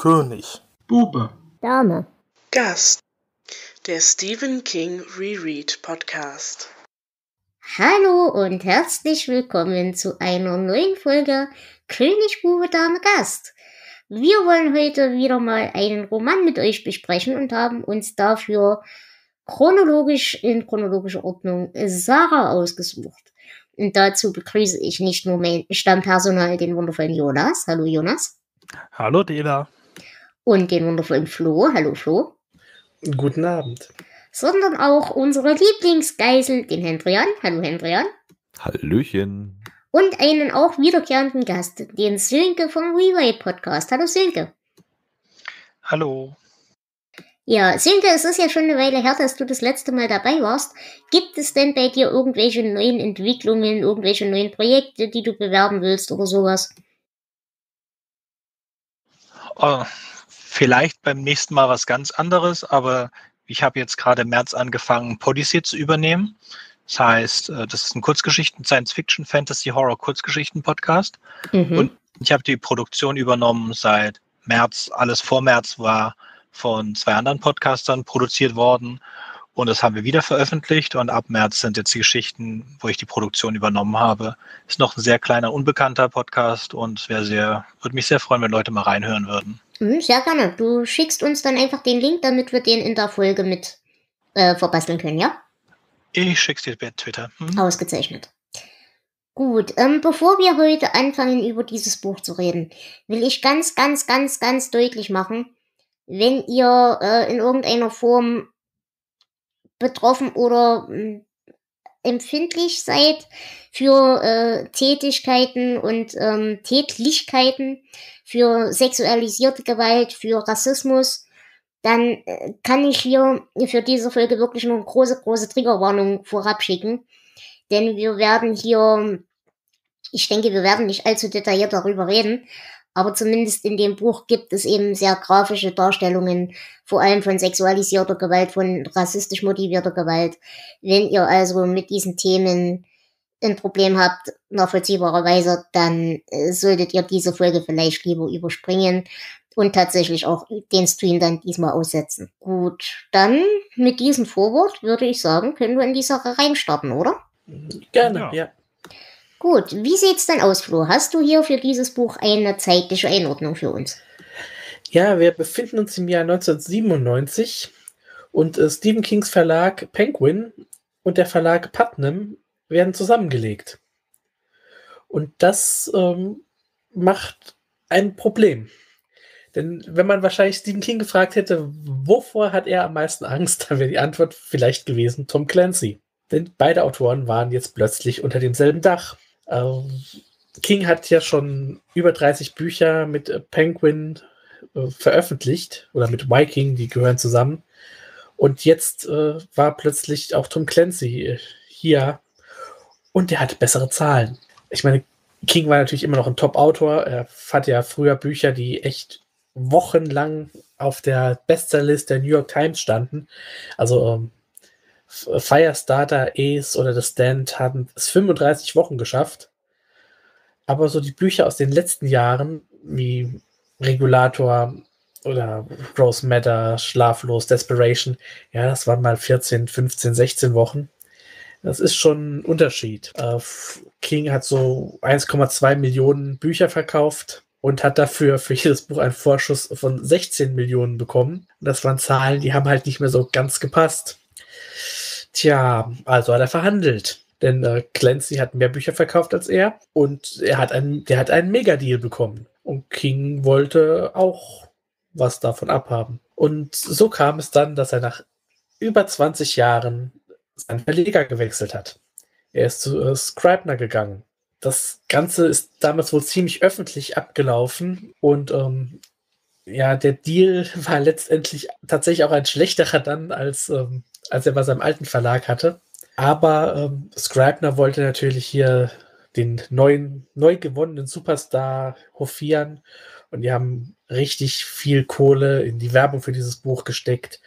König. Bube. Dame. Gast. Der Stephen King Reread Podcast. Hallo und herzlich willkommen zu einer neuen Folge König, Bube, Dame, Gast. Wir wollen heute wieder mal einen Roman mit euch besprechen und haben uns dafür chronologisch in chronologischer Ordnung Sarah ausgesucht. Und dazu begrüße ich nicht nur mein Stammpersonal, den wundervollen Jonas. Hallo Jonas. Hallo Dela. Und den wundervollen Flo. Hallo Flo. Guten Abend. Sondern auch unsere Lieblingsgeisel, den Hendrian. Hallo Hendrian. Hallöchen. Und einen auch wiederkehrenden Gast, den Sönke vom Rewrite Podcast. Hallo Sönke. Hallo. Ja, Sönke, es ist ja schon eine Weile her, dass du das letzte Mal dabei warst. Gibt es denn bei dir irgendwelche neuen Entwicklungen, irgendwelche neuen Projekte, die du bewerben willst oder sowas? Oh, vielleicht beim nächsten Mal was ganz anderes, aber ich habe jetzt gerade im März angefangen, Podyssey zu übernehmen. Das heißt, äh, das ist ein Kurzgeschichten, Science-Fiction, Fantasy, Horror, Kurzgeschichten-Podcast. Mhm. Und ich habe die Produktion übernommen seit März. Alles vor März war von zwei anderen Podcastern produziert worden. Und das haben wir wieder veröffentlicht. Und ab März sind jetzt die Geschichten, wo ich die Produktion übernommen habe. Ist noch ein sehr kleiner, unbekannter Podcast und wäre sehr, würde mich sehr freuen, wenn Leute mal reinhören würden. Mhm, sehr gerne. Du schickst uns dann einfach den Link, damit wir den in der Folge mit äh, verbasteln können, ja? Ich schick's dir per Twitter. Hm? Ausgezeichnet. Gut, ähm, bevor wir heute anfangen, über dieses Buch zu reden, will ich ganz, ganz, ganz, ganz deutlich machen, wenn ihr äh, in irgendeiner Form betroffen oder äh, empfindlich seid für äh, Tätigkeiten und ähm, Tätlichkeiten, für sexualisierte Gewalt, für Rassismus, dann äh, kann ich hier für diese Folge wirklich nur eine große, große Triggerwarnung vorab schicken. Denn wir werden hier, ich denke, wir werden nicht allzu detailliert darüber reden, aber zumindest in dem Buch gibt es eben sehr grafische Darstellungen, vor allem von sexualisierter Gewalt, von rassistisch motivierter Gewalt. Wenn ihr also mit diesen Themen ein Problem habt, nachvollziehbarerweise, dann äh, solltet ihr diese Folge vielleicht lieber überspringen und tatsächlich auch den Stream dann diesmal aussetzen. Gut, dann mit diesem Vorwort würde ich sagen, können wir in die Sache reinstarten, oder? Gerne, ja. ja. Gut, wie sieht's denn aus, Flo? Hast du hier für dieses Buch eine zeitliche Einordnung für uns? Ja, wir befinden uns im Jahr 1997 und äh, Stephen Kings Verlag Penguin und der Verlag Putnam werden zusammengelegt. Und das ähm, macht ein Problem. Denn wenn man wahrscheinlich Stephen King gefragt hätte, wovor hat er am meisten Angst, dann wäre die Antwort vielleicht gewesen Tom Clancy. Denn beide Autoren waren jetzt plötzlich unter demselben Dach. Ähm, King hat ja schon über 30 Bücher mit äh, Penguin äh, veröffentlicht oder mit Viking, die gehören zusammen. Und jetzt äh, war plötzlich auch Tom Clancy äh, hier und der hat bessere Zahlen. Ich meine, King war natürlich immer noch ein Top-Autor. Er hatte ja früher Bücher, die echt wochenlang auf der Bestsellerliste der New York Times standen. Also ähm, Firestarter, Ace oder The Stand haben es 35 Wochen geschafft. Aber so die Bücher aus den letzten Jahren, wie Regulator oder Gross Matter, Schlaflos, Desperation, ja, das waren mal 14, 15, 16 Wochen. Das ist schon ein Unterschied. Äh, King hat so 1,2 Millionen Bücher verkauft und hat dafür für jedes Buch einen Vorschuss von 16 Millionen bekommen. das waren Zahlen, die haben halt nicht mehr so ganz gepasst. Tja, also hat er verhandelt. Denn äh, Clancy hat mehr Bücher verkauft als er und er hat einen, der hat einen Megadeal bekommen. Und King wollte auch was davon abhaben. Und so kam es dann, dass er nach über 20 Jahren seinen Verleger gewechselt hat. Er ist zu äh, Scribner gegangen. Das Ganze ist damals wohl ziemlich öffentlich abgelaufen und ähm, ja, der Deal war letztendlich tatsächlich auch ein schlechterer dann als ähm, als er bei seinem alten Verlag hatte. Aber ähm, Scribner wollte natürlich hier den neuen, neu gewonnenen Superstar hofieren und die haben richtig viel Kohle in die Werbung für dieses Buch gesteckt.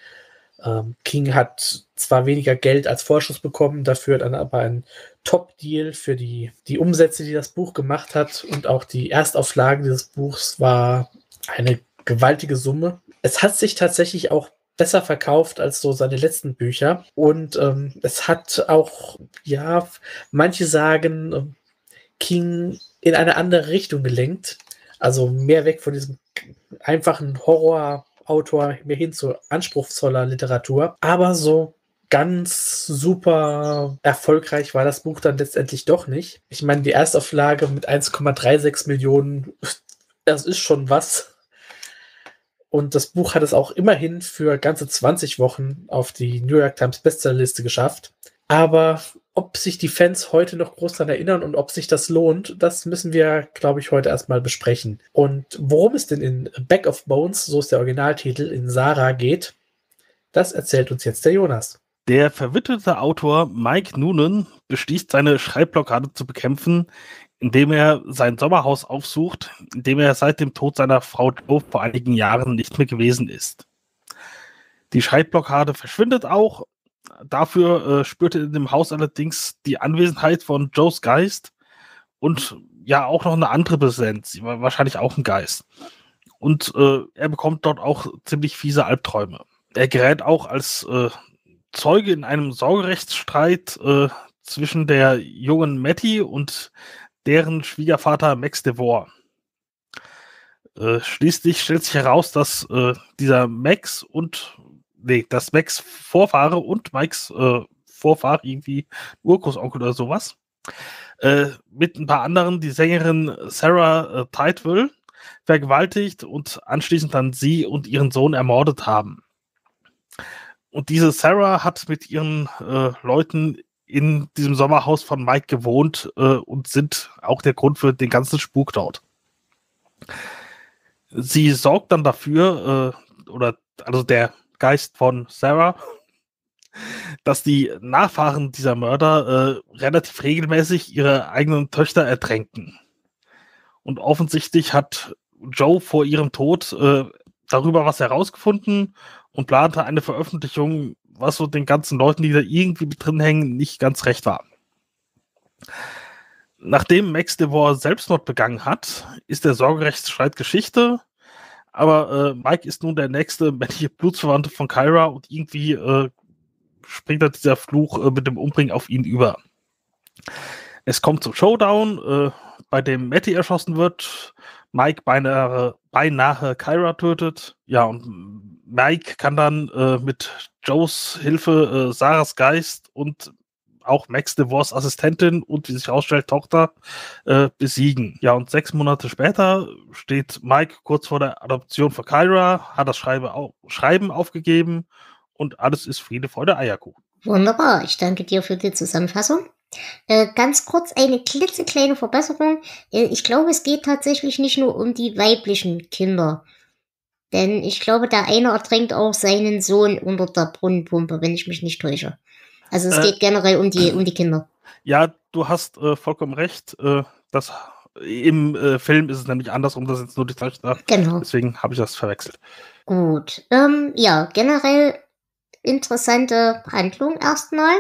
Ähm, King hat zwar weniger Geld als Vorschuss bekommen, dafür dann aber ein Top-Deal für die, die Umsätze, die das Buch gemacht hat und auch die Erstauflage dieses Buchs war eine gewaltige Summe. Es hat sich tatsächlich auch besser verkauft als so seine letzten Bücher. Und ähm, es hat auch, ja, manche sagen, ähm, King in eine andere Richtung gelenkt. Also mehr weg von diesem einfachen Horrorautor, mehr hin zu anspruchsvoller Literatur. Aber so ganz super erfolgreich war das Buch dann letztendlich doch nicht. Ich meine, die Erstauflage mit 1,36 Millionen, das ist schon was. Und das Buch hat es auch immerhin für ganze 20 Wochen auf die New York Times Bestsellerliste geschafft. Aber ob sich die Fans heute noch groß daran erinnern und ob sich das lohnt, das müssen wir, glaube ich, heute erstmal besprechen. Und worum es denn in Back of Bones, so ist der Originaltitel, in Sarah geht, das erzählt uns jetzt der Jonas. Der verwitwete Autor Mike Noonan beschließt, seine Schreibblockade zu bekämpfen, indem er sein Sommerhaus aufsucht, in dem er seit dem Tod seiner Frau Joe vor einigen Jahren nicht mehr gewesen ist. Die Schreibblockade verschwindet auch. Dafür äh, spürt er in dem Haus allerdings die Anwesenheit von Joes Geist und ja auch noch eine andere Präsenz, wahrscheinlich auch ein Geist. Und äh, er bekommt dort auch ziemlich fiese Albträume. Er gerät auch als äh, Zeuge in einem Sorgerechtsstreit äh, zwischen der jungen Matty und deren Schwiegervater Max DeVore. Äh, schließlich stellt sich heraus, dass äh, dieser Max und nee, dass Max Vorfahre und Mikes äh, Vorfahr irgendwie Urgroßonkel oder sowas äh, mit ein paar anderen die Sängerin Sarah äh, Tidewell vergewaltigt und anschließend dann sie und ihren Sohn ermordet haben. Und diese Sarah hat mit ihren äh, Leuten in diesem Sommerhaus von Mike gewohnt äh, und sind auch der Grund für den ganzen Spuk dort. Sie sorgt dann dafür, äh, oder also der Geist von Sarah, dass die Nachfahren dieser Mörder äh, relativ regelmäßig ihre eigenen Töchter ertränken. Und offensichtlich hat Joe vor ihrem Tod äh, darüber was herausgefunden und plante eine Veröffentlichung was so den ganzen Leuten, die da irgendwie mit drin hängen, nicht ganz recht war. Nachdem Max DeVore Selbstmord begangen hat, ist der Sorgerechtsstreit Geschichte. Aber äh, Mike ist nun der nächste männliche Blutsverwandte von Kyra und irgendwie äh, springt da dieser Fluch äh, mit dem Umbringen auf ihn über. Es kommt zum Showdown, äh, bei dem Matty erschossen wird, Mike beinahe, beinahe Kyra tötet. Ja, und Mike kann dann äh, mit Joes Hilfe äh, Sarahs Geist und auch Max DeVos Assistentin und wie sich herausstellt, Tochter äh, besiegen. Ja, und sechs Monate später steht Mike kurz vor der Adoption für Kyra, hat das Schreibe au Schreiben aufgegeben und alles ist Friede, Freude, Eierkuchen. Wunderbar, ich danke dir für die Zusammenfassung. Äh, ganz kurz eine klitzekleine Verbesserung. Äh, ich glaube, es geht tatsächlich nicht nur um die weiblichen Kinder. Denn ich glaube, der eine ertränkt auch seinen Sohn unter der Brunnenpumpe, wenn ich mich nicht täusche. Also es äh, geht generell um die, um die Kinder. Ja, du hast äh, vollkommen recht. Äh, das, Im äh, Film ist es nämlich andersrum, das ist nur die Töchter. Genau. Deswegen habe ich das verwechselt. Gut. Ähm, ja, generell interessante Handlung erstmal.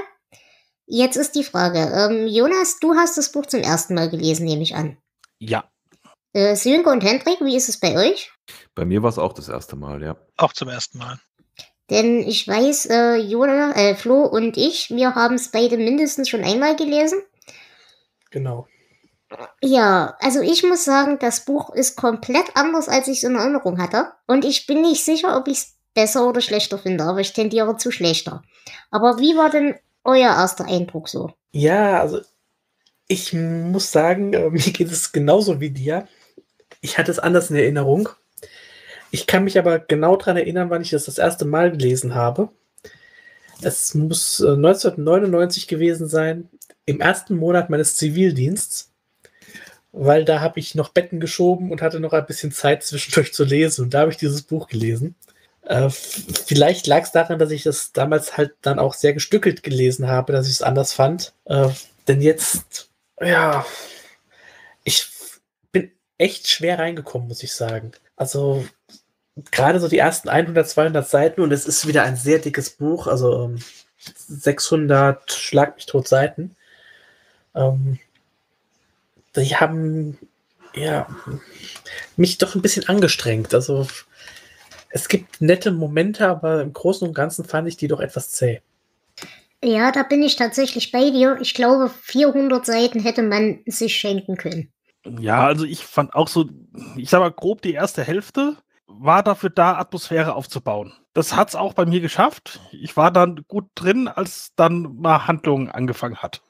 Jetzt ist die Frage, ähm, Jonas, du hast das Buch zum ersten Mal gelesen, nehme ich an. Ja. Äh, Sönke und Hendrik, wie ist es bei euch? Bei mir war es auch das erste Mal, ja. Auch zum ersten Mal. Denn ich weiß, äh, Jona, äh, Flo und ich, wir haben es beide mindestens schon einmal gelesen. Genau. Ja, also ich muss sagen, das Buch ist komplett anders, als ich es in Erinnerung hatte. Und ich bin nicht sicher, ob ich es besser oder schlechter finde, aber ich tendiere zu schlechter. Aber wie war denn euer erster Eindruck so? Ja, also ich muss sagen, äh, mir geht es genauso wie dir. Ich hatte es anders in Erinnerung. Ich kann mich aber genau daran erinnern, wann ich das das erste Mal gelesen habe. Es muss 1999 äh, gewesen sein, im ersten Monat meines Zivildiensts, weil da habe ich noch Betten geschoben und hatte noch ein bisschen Zeit zwischendurch zu lesen und da habe ich dieses Buch gelesen. Äh, vielleicht lag es daran, dass ich das damals halt dann auch sehr gestückelt gelesen habe, dass ich es anders fand. Äh, denn jetzt, ja, ich echt schwer reingekommen, muss ich sagen. Also gerade so die ersten 100, 200 Seiten und es ist wieder ein sehr dickes Buch, also 600 ähm, Schlag mich tot Seiten. Ähm, die haben ja, mich doch ein bisschen angestrengt. Also es gibt nette Momente, aber im Großen und Ganzen fand ich die doch etwas zäh. Ja, da bin ich tatsächlich bei dir. Ich glaube, 400 Seiten hätte man sich schenken können. Ja, also ich fand auch so, ich sag mal grob die erste Hälfte war dafür da, Atmosphäre aufzubauen. Das hat's auch bei mir geschafft. Ich war dann gut drin, als dann mal Handlung angefangen hat.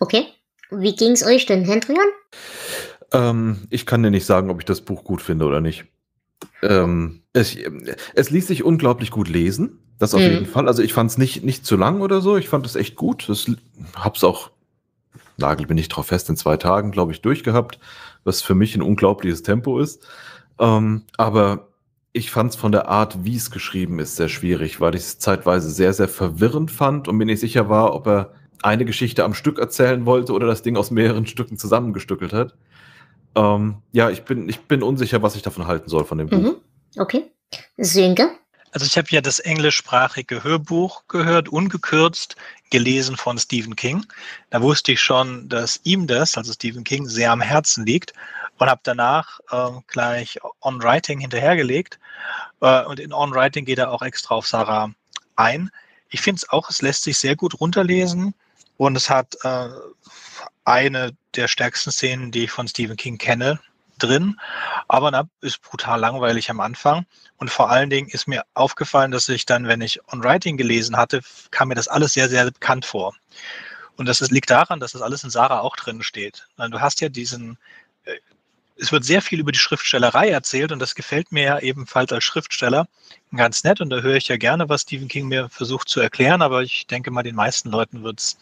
Okay. Wie ging's euch denn, Hendrian? Ähm, ich kann dir nicht sagen, ob ich das Buch gut finde oder nicht. Ähm, es, es ließ sich unglaublich gut lesen. Das auf Mhm. jeden Fall. Also ich fand es nicht, nicht zu lang oder so. Ich fand es echt gut. Das hab's auch, nagel bin ich drauf fest, in zwei Tagen, glaube ich, durchgehabt, was für mich ein unglaubliches Tempo ist. Ähm, aber ich fand es von der Art, wie es geschrieben ist, sehr schwierig, weil ich es zeitweise sehr, sehr verwirrend fand und mir nicht sicher war, ob er eine Geschichte am Stück erzählen wollte oder das Ding aus mehreren Stücken zusammengestückelt hat. Ähm, ja, ich bin, ich bin unsicher, was ich davon halten soll von dem Buch. Mhm. Okay. Sönke? Also ich habe ja das englischsprachige Hörbuch gehört, ungekürzt, gelesen von Stephen King. Da wusste ich schon, dass ihm das, also Stephen King, sehr am Herzen liegt und habe danach äh, gleich On Writing hinterhergelegt. Äh, und in On Writing geht er auch extra auf Sarah ein. Ich finde es auch, es lässt sich sehr gut runterlesen und es hat äh, eine der stärksten Szenen, die ich von Stephen King kenne, drin. Aber na, ist brutal langweilig am Anfang. Und vor allen Dingen ist mir aufgefallen, dass ich dann, wenn ich On Writing gelesen hatte, kam mir das alles sehr, sehr bekannt vor. Und das liegt daran, dass das alles in Sarah auch drin steht. Du hast ja diesen, äh, es wird sehr viel über die Schriftstellerei erzählt und das gefällt mir ja ebenfalls als Schriftsteller ganz nett und da höre ich ja gerne, was Stephen King mir versucht zu erklären, aber ich denke mal, den meisten Leuten wird es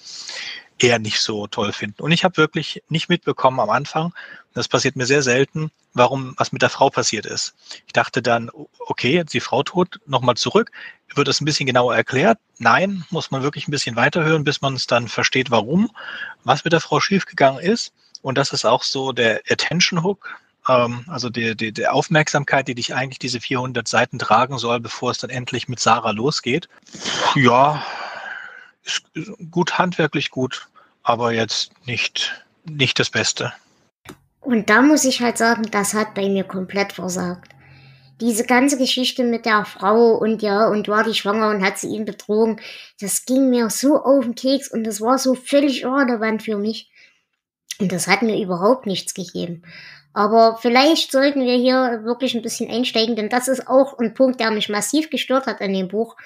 eher nicht so toll finden. Und ich habe wirklich nicht mitbekommen am Anfang, das passiert mir sehr selten, warum was mit der Frau passiert ist. Ich dachte dann, okay, die Frau tot, nochmal zurück. Wird das ein bisschen genauer erklärt? Nein, muss man wirklich ein bisschen weiterhören, bis man es dann versteht, warum, was mit der Frau schiefgegangen ist. Und das ist auch so der Attention Hook, ähm, also die, die, die Aufmerksamkeit, die dich eigentlich diese 400 Seiten tragen soll, bevor es dann endlich mit Sarah losgeht. Ja, ist gut, handwerklich gut, aber jetzt nicht, nicht das Beste. Und da muss ich halt sagen, das hat bei mir komplett versagt. Diese ganze Geschichte mit der Frau und ja, und war die schwanger und hat sie ihn betrogen, das ging mir so auf den Keks und das war so völlig irrelevant für mich. Und das hat mir überhaupt nichts gegeben. Aber vielleicht sollten wir hier wirklich ein bisschen einsteigen, denn das ist auch ein Punkt, der mich massiv gestört hat an dem Buch.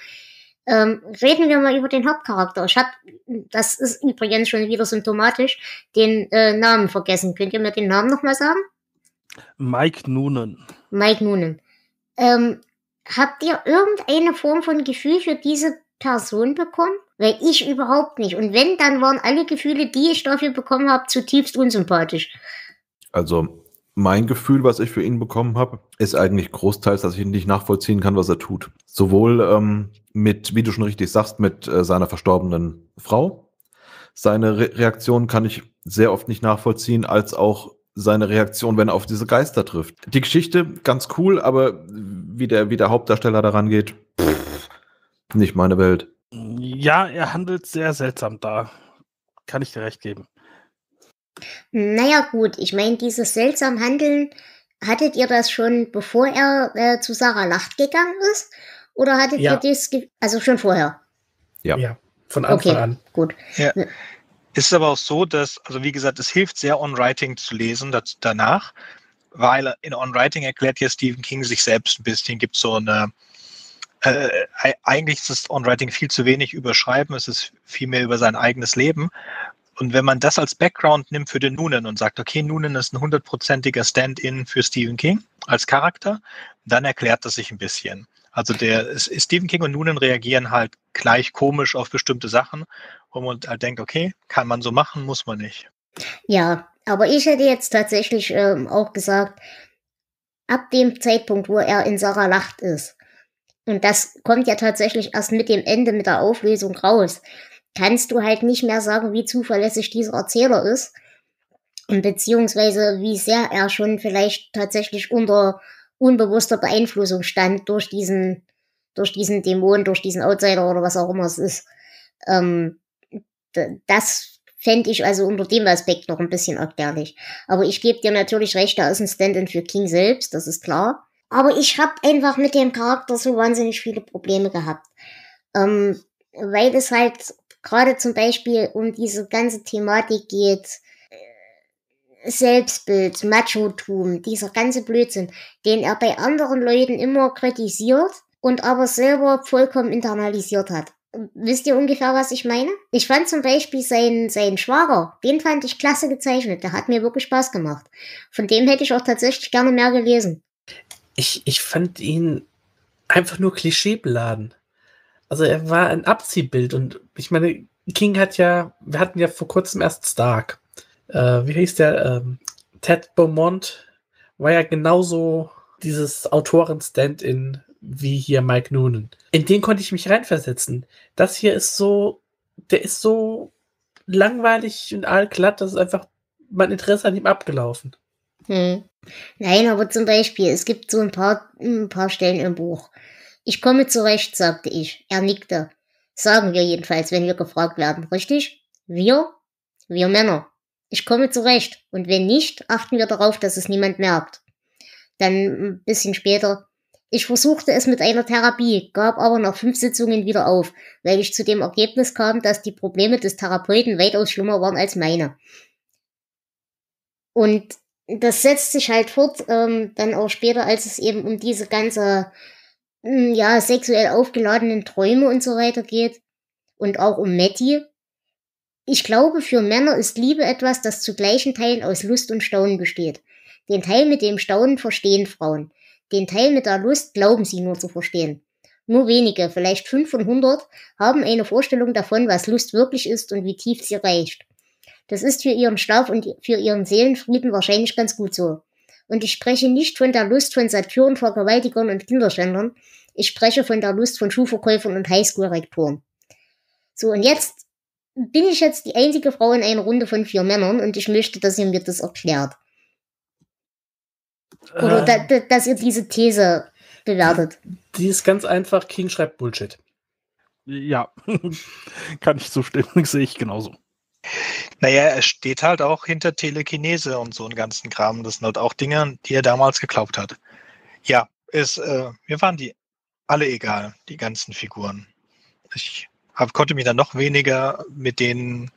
Ähm, reden wir mal über den Hauptcharakter. Ich habe, das ist übrigens schon wieder symptomatisch, den äh, Namen vergessen. Könnt ihr mir den Namen nochmal sagen? Mike Noonan. Mike Noonan. Ähm, habt ihr irgendeine Form von Gefühl für diese Person bekommen? Weil ich überhaupt nicht. Und wenn, dann waren alle Gefühle, die ich dafür bekommen habe, zutiefst unsympathisch. Also mein Gefühl, was ich für ihn bekommen habe, ist eigentlich großteils, dass ich nicht nachvollziehen kann, was er tut. Sowohl ähm, mit, wie du schon richtig sagst, mit äh, seiner verstorbenen Frau. Seine Re Reaktion kann ich sehr oft nicht nachvollziehen, als auch seine Reaktion, wenn er auf diese Geister trifft. Die Geschichte ganz cool, aber wie der, wie der Hauptdarsteller daran geht, pff, nicht meine Welt. Ja, er handelt sehr seltsam da. Kann ich dir recht geben. Naja, gut, ich meine, dieses seltsam Handeln, hattet ihr das schon, bevor er äh, zu Sarah Lacht gegangen ist? Oder hattet Ja. ihr das, also schon vorher? Ja. Ja, von Anfang Okay. an. Gut. Ist aber auch so, dass, also wie gesagt, es hilft sehr, On-Writing zu lesen das, danach, weil in On-Writing erklärt ja Stephen King sich selbst ein bisschen, gibt so eine, äh, e- eigentlich ist das On-Writing viel zu wenig überschreiben, es ist viel mehr über sein eigenes Leben. Und wenn man das als Background nimmt für den Noonan und sagt, okay, Noonan ist ein hundertprozentiger Stand-in für Stephen King als Charakter, dann erklärt das sich ein bisschen. Also der Stephen King und Noonan reagieren halt gleich komisch auf bestimmte Sachen, wo man halt denkt, okay, kann man so machen, muss man nicht. Ja, aber ich hätte jetzt tatsächlich ähm, auch gesagt, ab dem Zeitpunkt, wo er in Sarah Lacht ist, und das kommt ja tatsächlich erst mit dem Ende, mit der Auflösung raus, kannst du halt nicht mehr sagen, wie zuverlässig dieser Erzähler ist. Und beziehungsweise wie sehr er schon vielleicht tatsächlich unter unbewusster Beeinflussung stand durch diesen, durch diesen Dämon, durch diesen Outsider oder was auch immer es ist. Ähm, das fände ich also unter dem Aspekt noch ein bisschen erklärlich. Aber ich gebe dir natürlich recht, da ist ein Stand-in für King selbst, das ist klar. Aber ich habe einfach mit dem Charakter so wahnsinnig viele Probleme gehabt. Ähm, weil es halt gerade zum Beispiel um diese ganze Thematik geht, äh, Selbstbild, Machotum, dieser ganze Blödsinn, den er bei anderen Leuten immer kritisiert und aber selber vollkommen internalisiert hat. Wisst ihr ungefähr, was ich meine? Ich fand zum Beispiel seinen, seinen Schwager, den fand ich klasse gezeichnet. Der hat mir wirklich Spaß gemacht. Von dem hätte ich auch tatsächlich gerne mehr gelesen. Ich, ich fand ihn einfach nur klischeebeladen. Also er war ein Abziehbild und ich meine, King hat ja, wir hatten ja vor kurzem erst Stark. Äh, wie hieß der? Ähm, Ted Beaumont war ja genauso dieses Autoren-Stand-in wie hier Mike Noonan. In den konnte ich mich reinversetzen. Das hier ist so, der ist so langweilig und allglatt, das ist einfach mein Interesse an ihm abgelaufen. Hm. Nein, aber zum Beispiel, es gibt so ein paar, ein paar Stellen im Buch. Ich komme zurecht, sagte ich. Er nickte. Sagen wir jedenfalls, wenn wir gefragt werden, richtig? Wir? Wir Männer. Ich komme zurecht. Und wenn nicht, achten wir darauf, dass es niemand merkt. Dann ein bisschen später. Ich versuchte es mit einer Therapie, gab aber nach fünf Sitzungen wieder auf, weil ich zu dem Ergebnis kam, dass die Probleme des Therapeuten weitaus schlimmer waren als meine. Und das setzt sich halt fort, ähm, dann auch später, als es eben um diese ganze, hm, ja, sexuell aufgeladenen Träume und so weiter geht. Und auch um Matty. Ich glaube, für Männer ist Liebe etwas, das zu gleichen Teilen aus Lust und Staunen besteht. Den Teil mit dem Staunen verstehen Frauen. Den Teil mit der Lust glauben sie nur zu verstehen. Nur wenige, vielleicht fünf von hundert, haben eine Vorstellung davon, was Lust wirklich ist und wie tief sie reicht. Das ist für ihren Schlaf und für ihren Seelenfrieden wahrscheinlich ganz gut so. Und ich spreche nicht von der Lust von Satyren, Vergewaltigern und Kinderschändern. Ich spreche von der Lust von Schuhverkäufern und Highschool-Rektoren. So, und jetzt bin ich jetzt die einzige Frau in einer Runde von vier Männern und ich möchte, dass ihr mir das erklärt. Oder äh, da, da, dass ihr diese These bewertet. Die ist ganz einfach, King schreibt Bullshit. Ja, kann ich zustimmen, sehe ich genauso. Naja, er steht halt auch hinter Telekinese und so einen ganzen Kram. Das sind halt auch Dinge, die er damals geglaubt hat. Ja, ist, äh, mir waren die alle egal, die ganzen Figuren. Ich hab, konnte mich dann noch weniger mit denen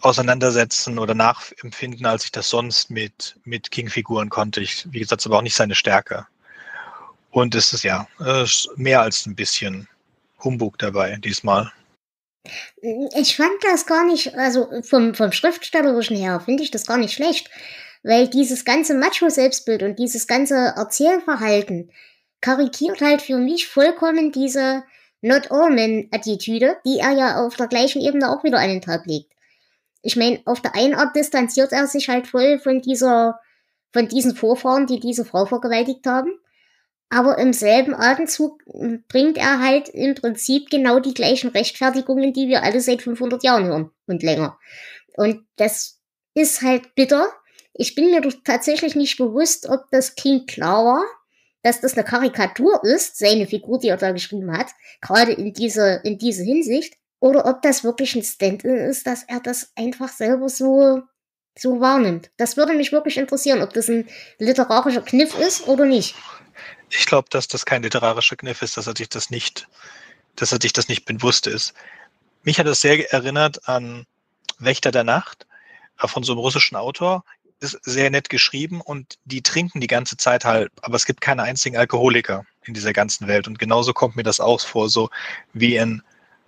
auseinandersetzen oder nachempfinden, als ich das sonst mit, mit King-Figuren konnte. Ich, wie gesagt, es war auch nicht seine Stärke. Und es ist ja mehr als ein bisschen Humbug dabei diesmal. Ich fand das gar nicht, also vom, vom Schriftstellerischen her finde ich das gar nicht schlecht, weil dieses ganze Macho-Selbstbild und dieses ganze Erzählverhalten karikiert halt für mich vollkommen diese Not All Men-Attitüde, die er ja auf der gleichen Ebene auch wieder an den Tag legt. Ich meine, auf der einen Art distanziert er sich halt voll von dieser, von diesen Vorfahren, die diese Frau vergewaltigt haben. Aber im selben Atemzug bringt er halt im Prinzip genau die gleichen Rechtfertigungen, die wir alle seit 500 Jahren hören und länger. Und das ist halt bitter. Ich bin mir tatsächlich nicht bewusst, ob das King klar war, dass das eine Karikatur ist, seine Figur, die er da geschrieben hat, gerade in diese, in diese Hinsicht, oder ob das wirklich ein Stand-in ist, dass er das einfach selber so, so wahrnimmt. Das würde mich wirklich interessieren, ob das ein literarischer Kniff ist oder nicht. Ich glaube, dass das kein literarischer Kniff ist, dass er sich das nicht, dass er sich das nicht bewusst ist. Mich hat das sehr erinnert an Wächter der Nacht von so einem russischen Autor. Ist sehr nett geschrieben und die trinken die ganze Zeit halt, aber es gibt keine einzigen Alkoholiker in dieser ganzen Welt. Und genauso kommt mir das auch vor, so wie ein,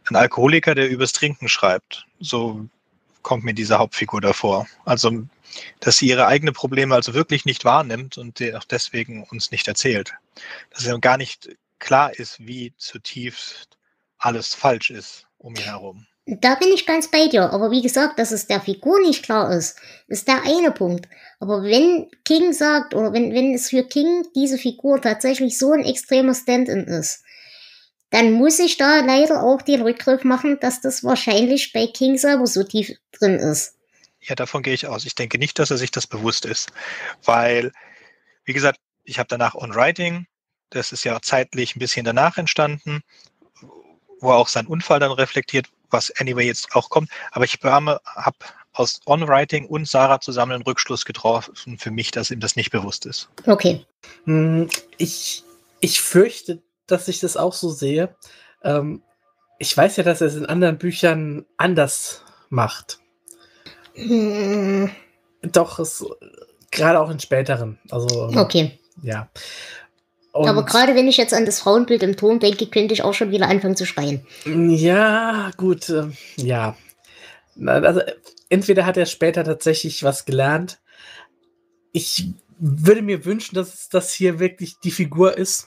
ein Alkoholiker, der übers Trinken schreibt. So kommt mir diese Hauptfigur davor. Also, dass sie ihre eigenen Probleme also wirklich nicht wahrnimmt und auch deswegen uns nicht erzählt. Dass es gar nicht klar ist, wie zutiefst alles falsch ist um ihn herum. Da bin ich ganz bei dir. Aber wie gesagt, dass es der Figur nicht klar ist, ist der eine Punkt. Aber wenn King sagt, oder wenn, wenn es für King diese Figur tatsächlich so ein extremer Stand-in ist, dann muss ich da leider auch den Rückgriff machen, dass das wahrscheinlich bei King selber so tief drin ist. Ja, davon gehe ich aus. Ich denke nicht, dass er sich das bewusst ist, weil, wie gesagt, ich habe danach On Writing, das ist ja zeitlich ein bisschen danach entstanden, wo auch sein Unfall dann reflektiert was anyway jetzt auch kommt. Aber ich habe aus On-Writing und Sarah zusammen einen Rückschluss getroffen für mich, dass ihm das nicht bewusst ist. Okay. Hm, Ich, ich fürchte, dass ich das auch so sehe. Ähm, ich weiß ja, dass er es in anderen Büchern anders macht. Hm, Doch, es, gerade auch in späteren. Also, Okay. ja. Aber Und- gerade wenn ich jetzt an das Frauenbild im Turm denke, könnte ich auch schon wieder anfangen zu schreien. Ja, gut, ähm, ja. Also, äh, entweder hat er später tatsächlich was gelernt. Ich würde mir wünschen, dass das hier wirklich die Figur ist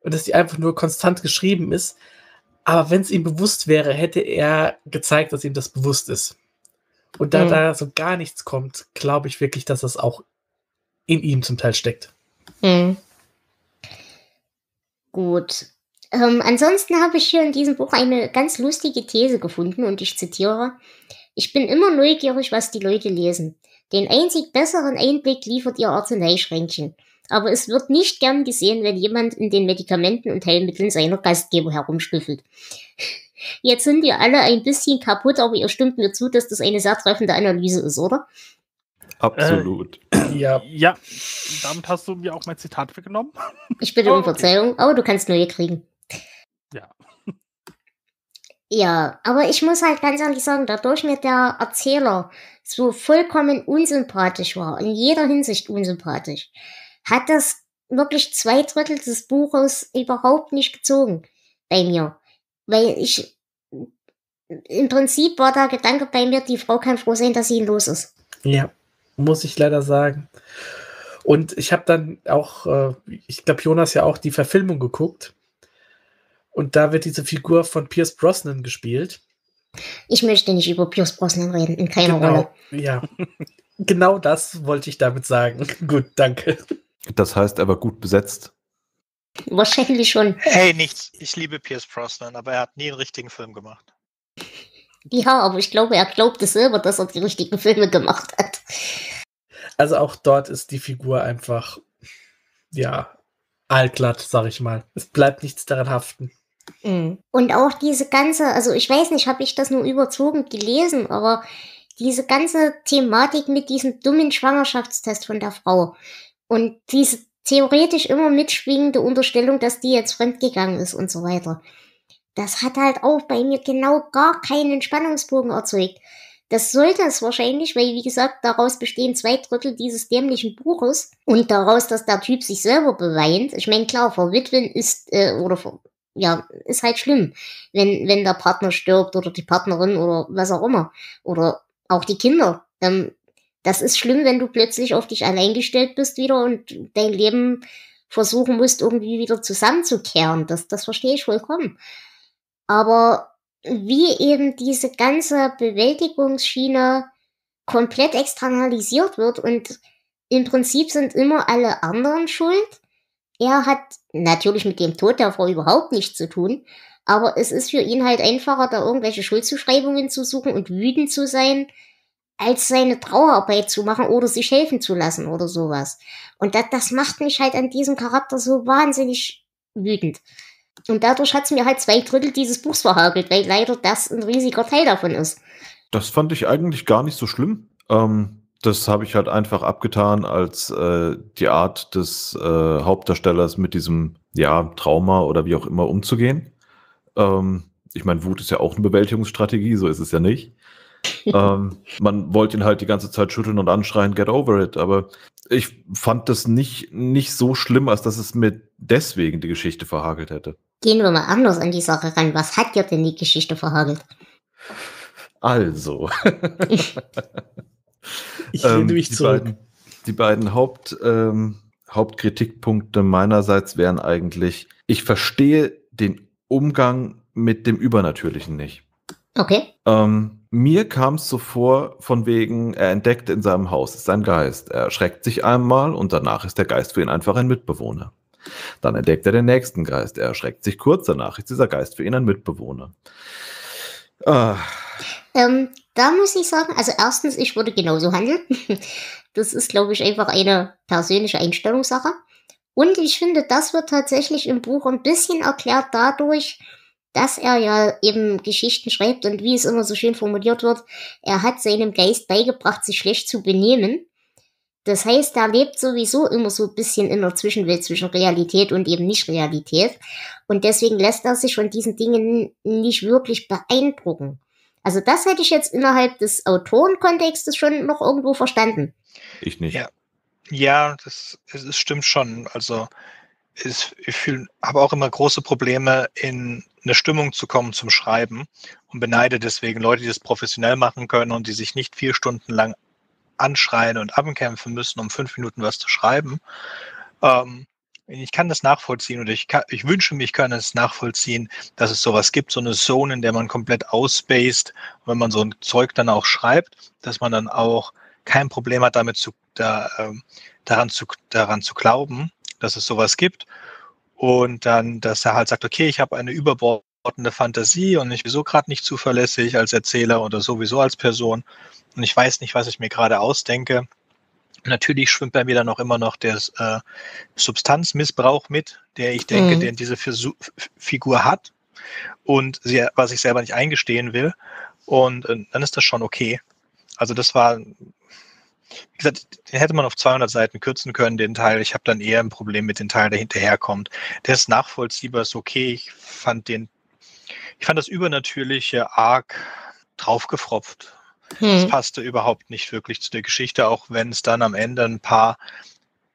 und dass die einfach nur konstant geschrieben ist. Aber wenn es ihm bewusst wäre, hätte er gezeigt, dass ihm das bewusst ist. Und da Mhm. da so gar nichts kommt, glaube ich wirklich, dass das auch in ihm zum Teil steckt. Hm. Gut. Ähm, ansonsten habe ich hier in diesem Buch eine ganz lustige These gefunden und ich zitiere. Ich bin immer neugierig, was die Leute lesen. Den einzig besseren Einblick liefert ihr Arzneischränkchen. Aber es wird nicht gern gesehen, wenn jemand in den Medikamenten und Heilmitteln seiner Gastgeber herumschnüffelt. Jetzt sind wir alle ein bisschen kaputt, aber ihr stimmt mir zu, dass das eine sehr treffende Analyse ist, oder? Absolut. Ja, Ja, damit hast du mir auch mein Zitat weggenommen. Ich bitte um Okay. Verzeihung, aber du kannst neue kriegen. Ja. Ja, aber ich muss halt ganz ehrlich sagen, dadurch mir der Erzähler so vollkommen unsympathisch war, in jeder Hinsicht unsympathisch, hat das wirklich zwei Drittel des Buches überhaupt nicht gezogen bei mir. Weil ich, im Prinzip war der Gedanke bei mir, die Frau kann froh sein, dass sie ihn los ist. Ja, muss ich leider sagen. Und ich habe dann auch, äh, ich glaube, Jonas ja auch die Verfilmung geguckt. Und da wird diese Figur von Pierce Brosnan gespielt. Ich möchte nicht über Pierce Brosnan reden, in keiner Rolle. Genau, ja. genau das wollte ich damit sagen. Gut, danke. Das heißt, er war gut besetzt. Wahrscheinlich schon. Hey, nichts. Ich liebe Pierce Brosnan, aber er hat nie einen richtigen Film gemacht. Ja, aber ich glaube, er glaubt es selber, dass er die richtigen Filme gemacht hat. Also auch dort ist die Figur einfach, ja, allglatt, sag ich mal. Es bleibt nichts daran haften. Mhm. Und auch diese ganze, also ich weiß nicht, habe ich das nur überzogen gelesen, aber diese ganze Thematik mit diesem dummen Schwangerschaftstest von der Frau und diese theoretisch immer mitschwingende Unterstellung, dass die jetzt fremdgegangen ist und so weiter. Das hat halt auch bei mir genau gar keinen Spannungsbogen erzeugt. Das sollte es wahrscheinlich, weil wie gesagt, daraus bestehen zwei Drittel dieses dämlichen Buches und daraus, dass der Typ sich selber beweint. Ich meine, klar, verwitwen ist, äh, oder ver ja, ist halt schlimm, wenn, wenn der Partner stirbt oder die Partnerin oder was auch immer. Oder auch die Kinder. Ähm, das ist schlimm, wenn du plötzlich auf dich allein gestellt bist wieder und dein Leben versuchen musst, irgendwie wieder zusammenzukehren. Das, das verstehe ich vollkommen. Aber wie eben diese ganze Bewältigungsschiene komplett externalisiert wird und im Prinzip sind immer alle anderen schuld. Er hat natürlich mit dem Tod der Frau überhaupt nichts zu tun, aber es ist für ihn halt einfacher, da irgendwelche Schuldzuschreibungen zu suchen und wütend zu sein, als seine Trauerarbeit zu machen oder sich helfen zu lassen oder sowas. Und das, das macht mich halt an diesem Charakter so wahnsinnig wütend. Und dadurch hat es mir halt zwei Drittel dieses Buchs verhagelt, weil leider das ein riesiger Teil davon ist. Das fand ich eigentlich gar nicht so schlimm. Ähm, das habe ich halt einfach abgetan als äh, die Art des äh, Hauptdarstellers mit diesem ja, Trauma oder wie auch immer umzugehen. Ähm, ich meine, Wut ist ja auch eine Bewältigungsstrategie, so ist es ja nicht. Ähm, man wollte ihn halt die ganze Zeit schütteln und anschreien, get over it. Aber ich fand das nicht, nicht so schlimm, als dass es mir deswegen die Geschichte verhagelt hätte. Gehen wir mal anders an die Sache ran. Was hat dir denn die Geschichte verhagelt? Also. Ich Ähm, lehne mich die zurück. Beiden, die beiden Haupt, ähm, Hauptkritikpunkte meinerseits wären eigentlich, ich verstehe den Umgang mit dem Übernatürlichen nicht. Okay. Ähm, mir kam es so vor, von wegen, er entdeckt in seinem Haus ist ein Geist. Er erschreckt sich einmal und danach ist der Geist für ihn einfach ein Mitbewohner. Dann entdeckt er den nächsten Geist. Er erschreckt sich kurz danach, ist dieser Geist für ihn ein Mitbewohner. Ah, Ähm, da muss ich sagen, also erstens, ich würde genauso handeln. Das ist, glaube ich, einfach eine persönliche Einstellungssache. Und ich finde, das wird tatsächlich im Buch ein bisschen erklärt dadurch, dass er ja eben Geschichten schreibt und wie es immer so schön formuliert wird, er hat seinem Geist beigebracht, sich schlecht zu benehmen. Das heißt, er lebt sowieso immer so ein bisschen in der Zwischenwelt zwischen Realität und eben nicht Realität. Und deswegen lässt er sich von diesen Dingen nicht wirklich beeindrucken. Also das hätte ich jetzt innerhalb des Autorenkontextes schon noch irgendwo verstanden. Ich nicht. Ja. Ja, das, es stimmt schon. Also ist, ich fühl, habe auch immer große Probleme, in eine Stimmung zu kommen zum Schreiben und beneide deswegen Leute, die das professionell machen können und die sich nicht vier Stunden lang anschreien und abkämpfen müssen, um fünf Minuten was zu schreiben. Ähm, ich kann das nachvollziehen oder ich, kann, ich wünsche mich, kann es nachvollziehen, dass es sowas gibt, so eine Zone, in der man komplett ausspaced, wenn man so ein Zeug dann auch schreibt, dass man dann auch kein Problem hat, damit zu, da, äh, daran, zu, daran zu glauben, dass es sowas gibt. Und dann, dass er halt sagt, okay, ich habe eine überbordende Fantasie und ich bin so gerade nicht zuverlässig als Erzähler oder sowieso als Person. Und ich weiß nicht, was ich mir gerade ausdenke. Natürlich schwimmt bei mir dann auch immer noch der äh, Substanzmissbrauch mit, der ich denke, mhm. den diese Figur hat und sie, was ich selber nicht eingestehen will. Und äh, dann ist das schon okay. Also das war wie gesagt, den hätte man auf 200 Seiten kürzen können, den Teil. Ich habe dann eher ein Problem mit dem Teil, der hinterherkommt. Der ist nachvollziehbar, ist okay. Ich fand den, ich fand das Übernatürliche arg draufgefropft. Hm. Das passte überhaupt nicht wirklich zu der Geschichte, auch wenn es dann am Ende ein paar,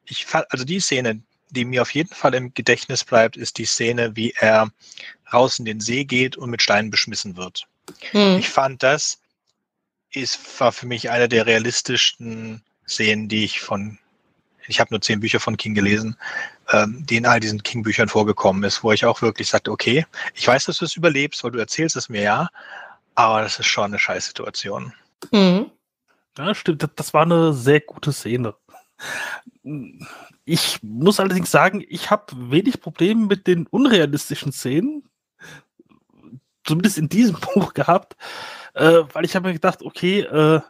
ich fand, also die Szene, die mir auf jeden Fall im Gedächtnis bleibt, ist die Szene, wie er raus in den See geht und mit Steinen beschmissen wird. Hm. Ich fand das ist, war für mich eine der realistischsten Szenen, die ich von, ich habe nur zehn Bücher von King gelesen, ähm, die in all diesen King-Büchern vorgekommen ist, wo ich auch wirklich sagte, okay, ich weiß, dass du es überlebst, weil du erzählst es mir ja, aber das ist schon eine Scheißsituation. Mhm. Ja, stimmt, das war eine sehr gute Szene. Ich muss allerdings sagen, ich habe wenig Probleme mit den unrealistischen Szenen, zumindest in diesem Buch gehabt äh, weil ich habe mir gedacht, okay, äh,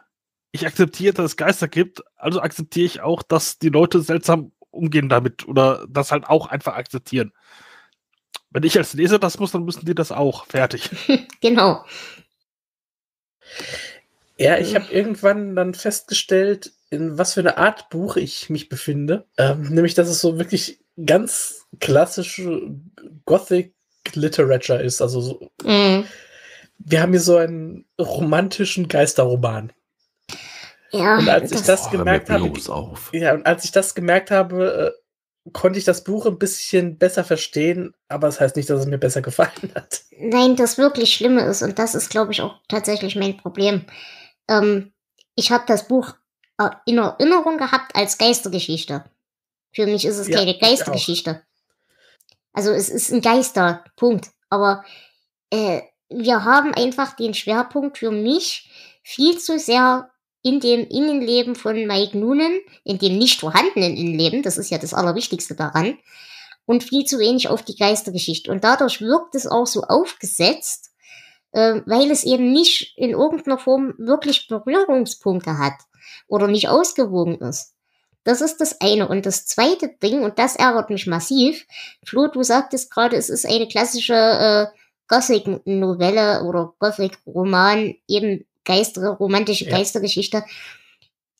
ich akzeptiere, dass es Geister gibt, also akzeptiere ich auch, dass die Leute seltsam umgehen damit oder das halt auch einfach akzeptieren. Wenn ich als Leser das muss, dann müssen die das auch. Fertig. genau. Ja, ich habe irgendwann dann festgestellt, in was für eine Art Buch ich mich befinde. Ähm, nämlich, dass es so wirklich ganz klassische Gothic Literature ist. Also so, mm wir haben hier so einen romantischen Geisterroman. Ja, und als das ich das gemerkt habe, ja, und als ich das gemerkt habe, äh, konnte ich das Buch ein bisschen besser verstehen, aber das heißt nicht, dass es mir besser gefallen hat. Nein, das wirklich Schlimme ist, und das ist, glaube ich, auch tatsächlich mein Problem. Ähm, ich habe das Buch in Erinnerung gehabt als Geistergeschichte. Für mich ist es ja, keine Geistergeschichte. Also es ist ein Geister, Punkt. Aber äh, wir haben einfach den Schwerpunkt für mich viel zu sehr in dem Innenleben von Mike Noonan, in dem nicht vorhandenen Innenleben, das ist ja das Allerwichtigste daran, und viel zu wenig auf die Geistergeschichte. Und dadurch wirkt es auch so aufgesetzt, äh, weil es eben nicht in irgendeiner Form wirklich Berührungspunkte hat oder nicht ausgewogen ist. Das ist das eine. Und das zweite Ding, und das ärgert mich massiv, Flo, du sagtest gerade, es ist eine klassische äh, Gothic-Novelle oder Gothic-Roman, eben Geister, romantische Geistergeschichte.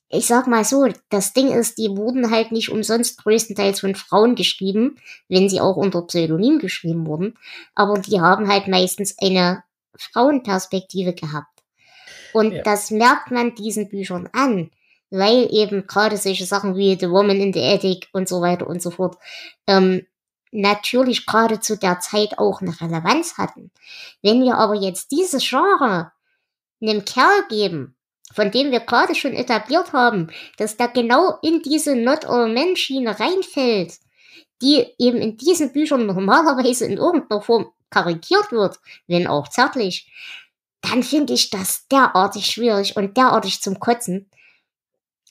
Ich sag mal so, das Ding ist, die wurden halt nicht umsonst größtenteils von Frauen geschrieben, wenn sie auch unter Pseudonym geschrieben wurden. Aber die haben halt meistens eine Frauenperspektive gehabt. Und ja. das merkt man diesen Büchern an, weil eben gerade solche Sachen wie The Woman in the Attic und so weiter und so fort ähm, natürlich gerade zu der Zeit auch eine Relevanz hatten. Wenn wir aber jetzt dieses Genre einem Kerl geben, von dem wir gerade schon etabliert haben, dass der genau in diese Not All Men Schiene reinfällt, die eben in diesen Büchern normalerweise in irgendeiner Form karikiert wird, wenn auch zärtlich, dann finde ich das derartig schwierig und derartig zum Kotzen.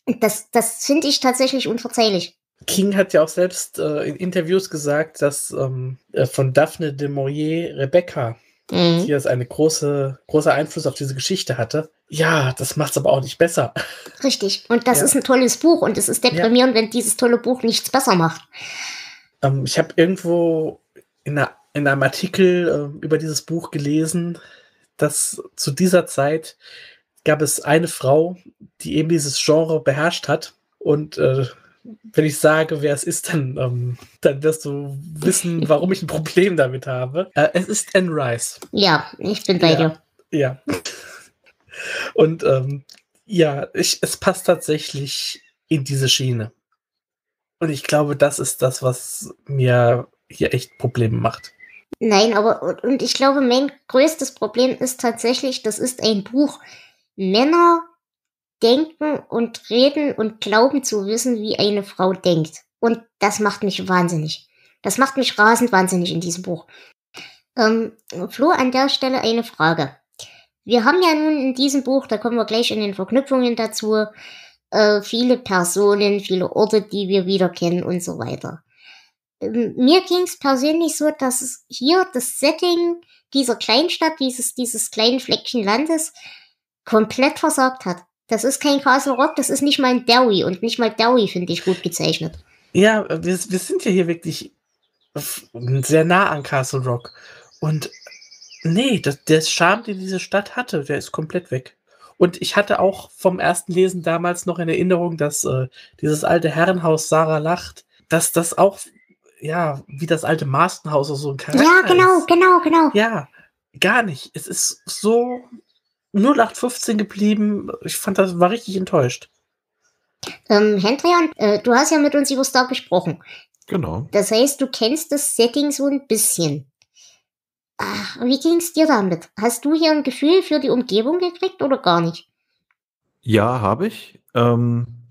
Das, das finde ich tatsächlich unverzeihlich. King hat ja auch selbst äh, in Interviews gesagt, dass ähm, äh, von Daphne de Maurier Rebecca, mhm. die jetzt eine große, großer Einfluss auf diese Geschichte hatte. Ja, das macht es aber auch nicht besser. Richtig. Und das ja. ist ein tolles Buch und es ist deprimierend, ja. wenn dieses tolle Buch nichts besser macht. Ähm, ich habe irgendwo in einer in einem Artikel äh, über dieses Buch gelesen, dass zu dieser Zeit gab es eine Frau, die eben dieses Genre beherrscht hat. Und äh, wenn ich sage, wer es ist, dann, ähm, dann wirst du wissen, warum ich ein Problem damit habe. Äh, es ist Anne Rice. Ja, ich bin bei Ja. dir. Ja. Und ähm, ja, ich, es passt tatsächlich in diese Schiene. Und ich glaube, das ist das, was mir hier echt Probleme macht. Nein, aber und- und ich glaube, mein größtes Problem ist tatsächlich, das ist ein Buch. Männer denken und reden und glauben zu wissen, wie eine Frau denkt. Und das macht mich wahnsinnig. Das macht mich rasend wahnsinnig in diesem Buch. Ähm, Flo, an der Stelle eine Frage. Wir haben ja nun in diesem Buch, da kommen wir gleich in den Verknüpfungen dazu, äh, viele Personen, viele Orte, die wir wieder kennen und so weiter. Ähm, Mir ging es persönlich so, dass hier das Setting dieser Kleinstadt, dieses, dieses kleinen Fleckchen Landes, komplett versagt hat. Das ist kein Castle Rock, das ist nicht mal ein Derry und nicht mal Derry finde ich gut gezeichnet. Ja, wir, wir sind ja hier wirklich sehr nah an Castle Rock. Und nee, das, der Charme, den diese Stadt hatte, der ist komplett weg. Und ich hatte auch vom ersten Lesen damals noch in Erinnerung, dass äh, dieses alte Herrenhaus Sarah lacht, dass das auch, ja, wie das alte Mastenhaus oder so ein Charakter Ja, genau, ist. genau, genau. Ja, gar nicht. Es ist so 0815 geblieben. Ich fand das, war richtig enttäuscht. Ähm, Hendrian, äh, du hast ja mit uns über Star gesprochen. Genau. Das heißt, du kennst das Setting so ein bisschen. Ach, wie ging's dir damit? Hast du hier ein Gefühl für die Umgebung gekriegt oder gar nicht? Ja, habe ich. Ähm,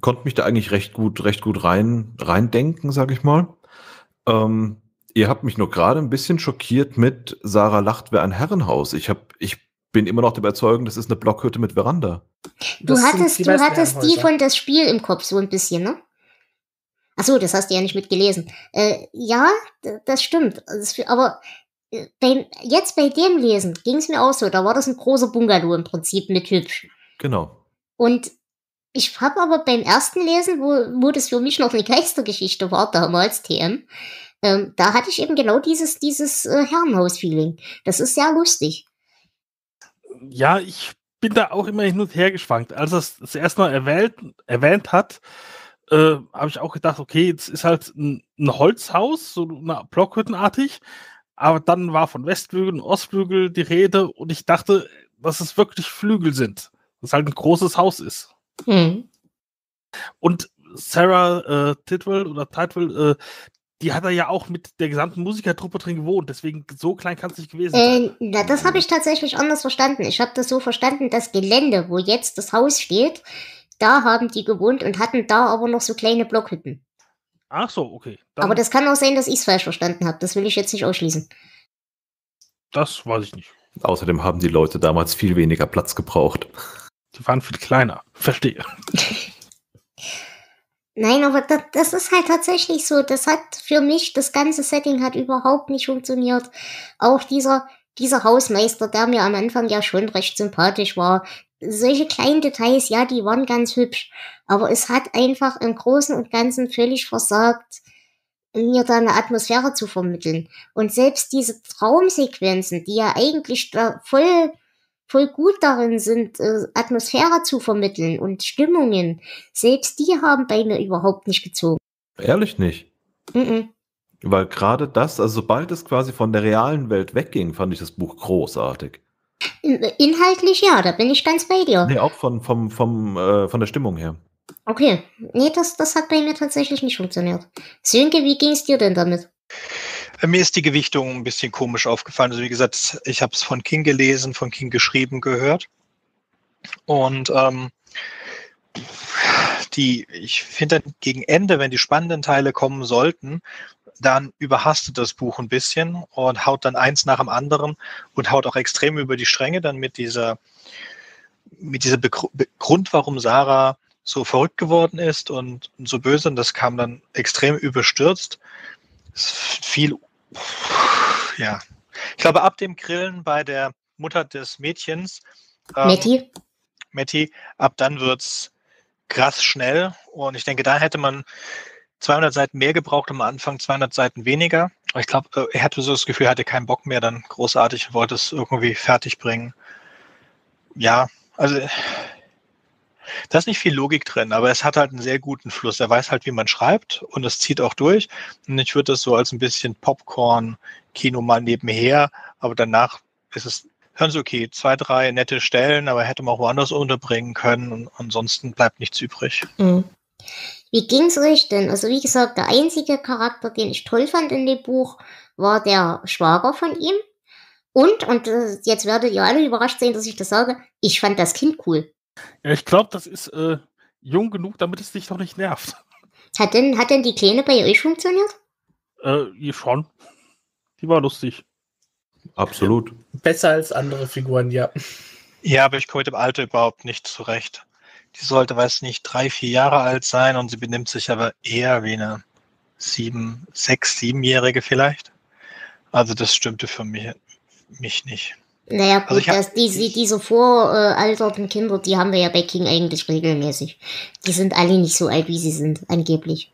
konnte mich da eigentlich recht gut, recht gut rein, reindenken, sag ich mal. Ähm, ihr habt mich nur gerade ein bisschen schockiert mit Sarah lacht wäre ein Herrenhaus. Ich hab, ich bin immer noch der Überzeugung, das ist eine Blockhütte mit Veranda. Du Das hattest, die du hattest die von das Spiel im Kopf so ein bisschen, ne? Ach so, das hast du ja nicht mitgelesen. Äh, ja, das stimmt. Das ist für- aber äh, beim, jetzt bei dem Lesen ging es mir auch so. Da war das ein großer Bungalow im Prinzip mit hübsch. Genau. Und ich habe aber beim ersten Lesen, wo, wo das für mich noch eine Geistergeschichte war, damals TM, ähm, da hatte ich eben genau dieses, dieses äh, Herrenhaus-Feeling. Das ist sehr lustig. Ja, ich bin da auch immer hin und her geschwankt. Als er es das erste Mal erwähnt, erwähnt hat, äh, habe ich auch gedacht, okay, jetzt ist halt ein, ein Holzhaus, so eine Blockhüttenartig, aber dann war von Westflügel und Ostflügel die Rede und ich dachte, dass es wirklich Flügel sind, dass halt ein großes Haus ist. Hm. Und Sarah äh, Tidwell oder Tidwell, äh, die hat er ja auch mit der gesamten Musikertruppe drin gewohnt, deswegen so klein kann es nicht gewesen sein. Äh, na, das habe ich tatsächlich anders verstanden. Ich habe das so verstanden, das Gelände, wo jetzt das Haus steht, da haben die gewohnt und hatten da aber noch so kleine Blockhütten. Ach so, okay. Dann, Aber das kann auch sein, dass ich es falsch verstanden habe. Das will ich jetzt nicht ausschließen. das weiß ich nicht. Außerdem haben die Leute damals viel weniger Platz gebraucht. Die waren viel kleiner. Verstehe. Nein, aber das, das ist halt tatsächlich so. Das hat für mich, das ganze Setting hat überhaupt nicht funktioniert. Auch dieser, dieser Hausmeister, der mir am Anfang ja schon recht sympathisch war. Solche kleinen Details, ja, die waren ganz hübsch. Aber es hat einfach im Großen und Ganzen völlig versagt, mir da eine Atmosphäre zu vermitteln. Und selbst diese Traumsequenzen, die ja eigentlich da voll, voll gut darin sind, äh, Atmosphäre zu vermitteln und Stimmungen, selbst die haben bei mir überhaupt nicht gezogen. Ehrlich nicht. Mhm. Weil gerade das, also sobald es quasi von der realen Welt wegging, fand ich das Buch großartig. In- Inhaltlich ja, da bin ich ganz bei dir. Nee, auch von, vom, vom, äh, von der Stimmung her. Okay, nee, das, das hat bei mir tatsächlich nicht funktioniert. Sönke, wie ging's dir denn damit? Äh, Mir ist die Gewichtung ein bisschen komisch aufgefallen. Also wie gesagt, ich habe es von King gelesen, von King geschrieben, gehört. Und ähm, die, ich finde dann gegen Ende, wenn die spannenden Teile kommen sollten, dann überhastet das Buch ein bisschen und haut dann eins nach dem anderen und haut auch extrem über die Stränge dann mit dieser, mit dieser Begr Be Grund, warum Sarah so verrückt geworden ist und so böse. Und das kam dann extrem überstürzt. Es fiel, ja. Ich glaube, ab dem Grillen bei der Mutter des Mädchens, ähm, Matti? Matti, ab dann wird's krass schnell. Und ich denke, da hätte man 200 Seiten mehr gebraucht am Anfang, 200 Seiten weniger. Aber ich glaube, äh, er hatte so das Gefühl, er hatte keinen Bock mehr, dann großartig, wollte es irgendwie fertig bringen. Ja, also da ist nicht viel Logik drin, aber es hat halt einen sehr guten Fluss. Er weiß halt, wie man schreibt und es zieht auch durch. Und ich würde das so als ein bisschen Popcorn-Kino mal nebenher, aber danach ist es ganz okay. Zwei, drei nette Stellen, aber hätte man auch woanders unterbringen können und ansonsten bleibt nichts übrig. Mhm. Wie ging's euch denn? Also wie gesagt, der einzige Charakter, den ich toll fand in dem Buch, war der Schwager von ihm. Und, und äh, jetzt werdet ihr alle überrascht sein, dass ich das sage, ich fand das Kind cool. Ja, ich glaube, das ist äh, jung genug, damit es dich doch nicht nervt. Hat denn, hat denn die Kleine bei euch funktioniert? Äh, schon. Die war lustig. Absolut. Besser als andere Figuren, ja. Ja, aber ich komme mit dem Alter überhaupt nicht zurecht. Die sollte, weiß nicht, drei, vier Jahre alt sein und sie benimmt sich aber eher wie eine sieben, sechs, siebenjährige vielleicht. Also das stimmte für mich, mich nicht. Naja, gut, Also hab- das, diese, diese voralterten Kinder, die haben wir ja bei King eigentlich regelmäßig. Die sind alle nicht so alt, wie sie sind, angeblich.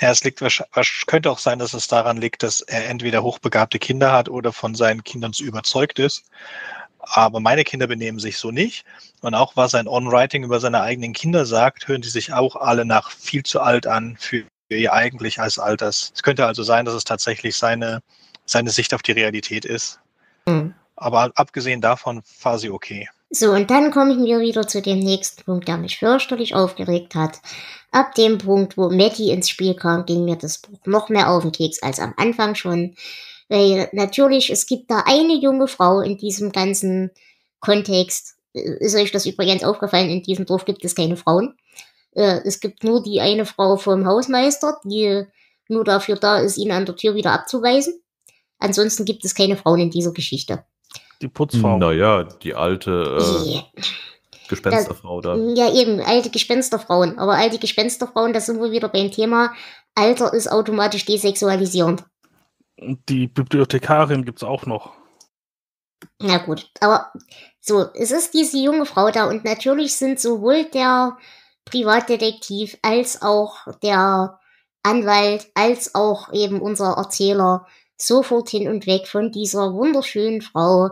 Ja, es liegt wahrscheinlich, könnte auch sein, dass es daran liegt, dass er entweder hochbegabte Kinder hat oder von seinen Kindern so überzeugt ist. Aber meine Kinder benehmen sich so nicht. Und auch was sein On-Writing über seine eigenen Kinder sagt, hören die sich auch alle nach viel zu alt an für ihr eigentlich als Alters. Es könnte also sein, dass es tatsächlich seine, seine Sicht auf die Realität ist. Hm. Aber abgesehen davon war sie okay. So, und dann kommen wir wieder zu dem nächsten Punkt, der mich fürchterlich aufgeregt hat. Ab dem Punkt, wo Matty ins Spiel kam, ging mir das Buch noch mehr auf den Keks als am Anfang schon. Weil natürlich, es gibt da eine junge Frau in diesem ganzen Kontext. Äh, Ist euch das übrigens aufgefallen? In diesem Dorf gibt es keine Frauen. Äh, Es gibt nur die eine Frau vom Hausmeister, die nur dafür da ist, ihn an der Tür wieder abzuweisen. Ansonsten gibt es keine Frauen in dieser Geschichte. Die Putzfrau. Naja, die alte äh. Gespensterfrau da. Ja, eben, alte Gespensterfrauen. Aber alte Gespensterfrauen, da sind wir wieder beim Thema. Alter ist automatisch desexualisierend. Und die Bibliothekarin gibt es auch noch. Na gut, aber so, es ist diese junge Frau da und natürlich sind sowohl der Privatdetektiv als auch der Anwalt als auch eben unser Erzähler sofort hin und weg von dieser wunderschönen Frau,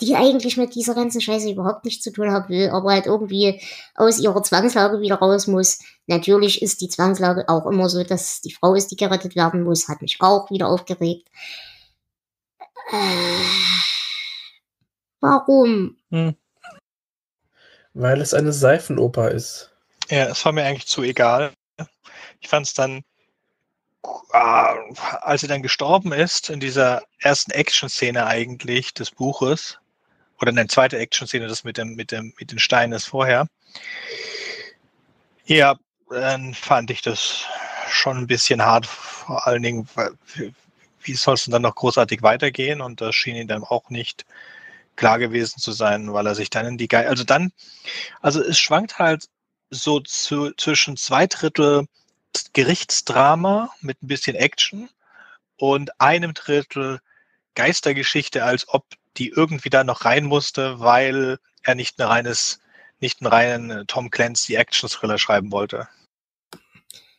die eigentlich mit dieser ganzen Scheiße überhaupt nichts zu tun haben will, aber halt irgendwie aus ihrer Zwangslage wieder raus muss. Natürlich ist die Zwangslage auch immer so, dass die Frau ist, die gerettet werden muss, hat mich auch wieder aufgeregt. Äh, warum? Weil es eine Seifenoper ist. Ja, es war mir eigentlich zu egal. Ich fand es dann, als sie dann gestorben ist, in dieser ersten Action-Szene eigentlich des Buches, oder eine zweite Action-Szene, das mit dem, mit dem, mit den Steinen ist vorher. Ja, dann fand ich das schon ein bisschen hart, vor allen Dingen, wie soll es denn dann noch großartig weitergehen? Und das schien ihm dann auch nicht klar gewesen zu sein, weil er sich dann in die Geil, also dann, also es schwankt halt so zu, zwischen zwei Drittel Gerichtsdrama mit ein bisschen Action und einem Drittel Geistergeschichte, als ob die irgendwie da noch rein musste, weil er nicht ein reines, nicht einen reinen Tom Clancy Action-Thriller schreiben wollte.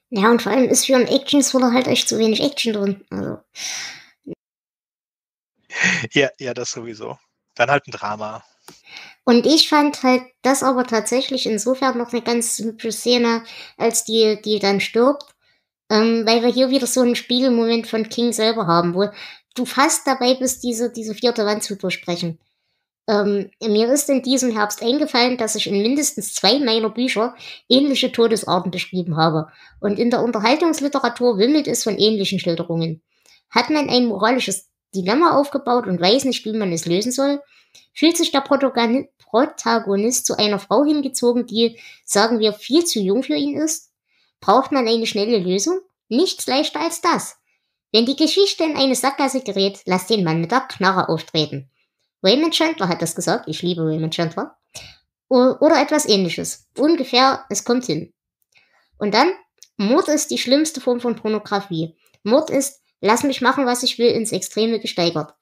Ja, und vor allem ist für einen Action-Thriller halt echt zu wenig Action drin. Also, Ja, ja, das sowieso. Dann halt ein Drama. Und ich fand halt das aber tatsächlich insofern noch eine ganz hübsche Szene, als die, die dann stirbt, ähm, weil wir hier wieder so einen Spiegelmoment von King selber haben, wo du fast dabei bist, diese, diese vierte Wand zu durchbrechen. Ähm, mir ist in diesem Herbst eingefallen, dass ich in mindestens zwei meiner Bücher ähnliche Todesarten beschrieben habe. Und in der Unterhaltungsliteratur wimmelt es von ähnlichen Schilderungen. Hat man ein moralisches Dilemma aufgebaut und weiß nicht, wie man es lösen soll, fühlt sich der Protagoni- Protagonist zu einer Frau hingezogen, die, sagen wir, viel zu jung für ihn ist? Braucht man eine schnelle Lösung? Nichts leichter als das. Wenn die Geschichte in eine Sackgasse gerät, lass den Mann mit der Knarre auftreten. Raymond Chandler hat das gesagt. Ich liebe Raymond Chandler. Oder etwas ähnliches. Ungefähr, es kommt hin. Und dann, Mord ist die schlimmste Form von Pornografie. Mord ist, lass mich machen, was ich will, ins Extreme gesteigert.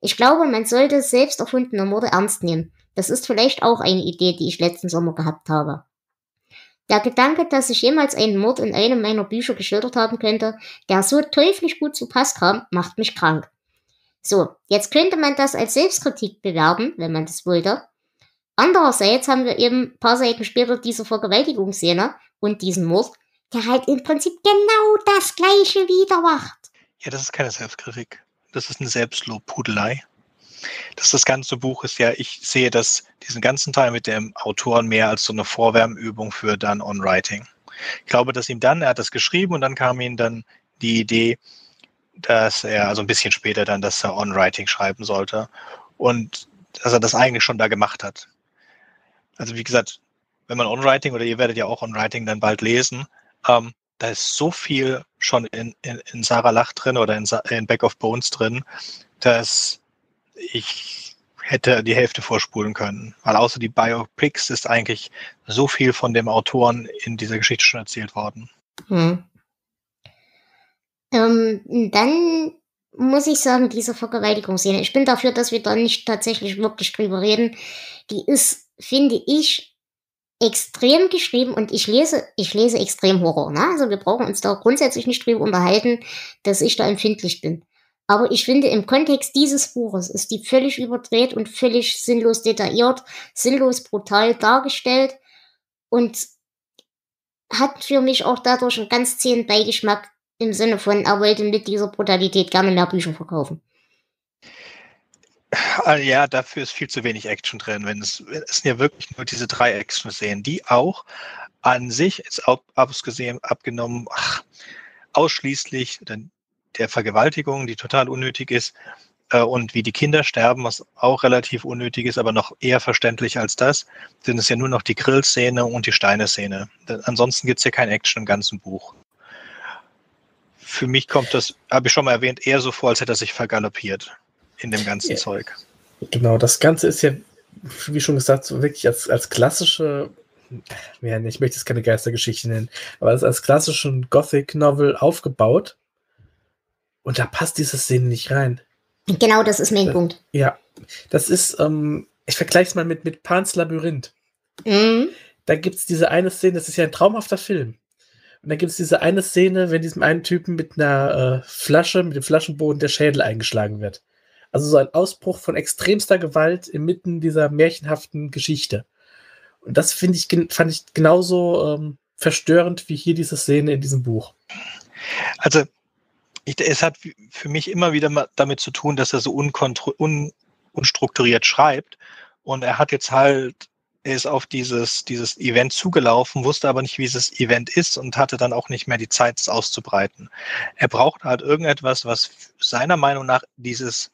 Ich glaube, man sollte selbst erfundene Morde ernst nehmen. Das ist vielleicht auch eine Idee, die ich letzten Sommer gehabt habe. Der Gedanke, dass ich jemals einen Mord in einem meiner Bücher geschildert haben könnte, der so teuflisch gut zu Pass kam, macht mich krank. So, jetzt könnte man das als Selbstkritik bewerben, wenn man das wollte. Andererseits haben wir eben paar Seiten später diese Vergewaltigungsszene und diesen Mord, der halt im Prinzip genau das gleiche wieder macht. Ja, das ist keine Selbstkritik. Das ist eine Selbstlobpudelei. Das, das ganze Buch ist ja, ich sehe das, diesen ganzen Teil mit dem Autoren mehr als so eine Vorwärmübung für dann On-Writing. Ich glaube, dass ihm dann, er hat das geschrieben und dann kam ihm dann die Idee, dass er, also ein bisschen später dann, dass er On-Writing schreiben sollte und dass er das eigentlich schon da gemacht hat. Also wie gesagt, wenn man On-Writing oder ihr werdet ja auch On-Writing dann bald lesen, ähm, da ist so viel schon in, in, in Sarah Lach drin oder in, in Back of Bones drin, dass ich hätte die Hälfte vorspulen können. Weil außer die Biopics ist eigentlich so viel von dem Autoren in dieser Geschichte schon erzählt worden. Hm. Ähm, dann muss ich sagen, diese Vergewaltigungsszene, ich bin dafür, dass wir da nicht tatsächlich wirklich drüber reden. Die ist, finde ich, extrem geschrieben und ich lese, ich lese extrem Horror. Ne? Also wir brauchen uns da grundsätzlich nicht drüber unterhalten, dass ich da empfindlich bin. Aber ich finde, im Kontext dieses Buches ist die völlig überdreht und völlig sinnlos detailliert, sinnlos brutal dargestellt und hat für mich auch dadurch einen ganz zähen Beigeschmack im Sinne von, er wollte mit dieser Brutalität gerne mehr Bücher verkaufen. Ah, ja, dafür ist viel zu wenig Action drin. Wenn es, es sind ja wirklich nur diese drei Action-Szenen, die auch an sich, jetzt abgesehen, abgenommen, ach, ausschließlich, der Vergewaltigung, die total unnötig ist, äh, und wie die Kinder sterben, was auch relativ unnötig ist, aber noch eher verständlich als das, sind es ja nur noch die Grillszene und die Steineszene. Ansonsten gibt es ja kein Action im ganzen Buch. Für mich kommt das, habe ich schon mal erwähnt, eher so vor, als hätte er sich vergaloppiert in dem ganzen ja. Zeug. Genau, das Ganze ist ja, wie schon gesagt, so wirklich als, als klassische ja, ich möchte es keine Geistergeschichte nennen, aber als, als klassischen Gothic-Novel aufgebaut. Und da passt diese Szene nicht rein. Genau, das ist mein das, Punkt. Ja, das ist, ähm, ich vergleiche es mal mit, mit Pans Labyrinth. Mhm. Da gibt es diese eine Szene, das ist ja ein traumhafter Film. Und da gibt es diese eine Szene, wenn diesem einen Typen mit einer äh, Flasche, mit dem Flaschenboden der Schädel eingeschlagen wird. Also so ein Ausbruch von extremster Gewalt inmitten dieser märchenhaften Geschichte. Und das finde ich, fand ich genauso ähm, verstörend wie hier diese Szene in diesem Buch. Also ich, es hat für mich immer wieder damit zu tun, dass er so un unstrukturiert schreibt. Und er hat jetzt halt, er ist auf dieses, dieses Event zugelaufen, wusste aber nicht, wie dieses Event ist und hatte dann auch nicht mehr die Zeit, es auszubreiten. Er braucht halt irgendetwas, was seiner Meinung nach dieses,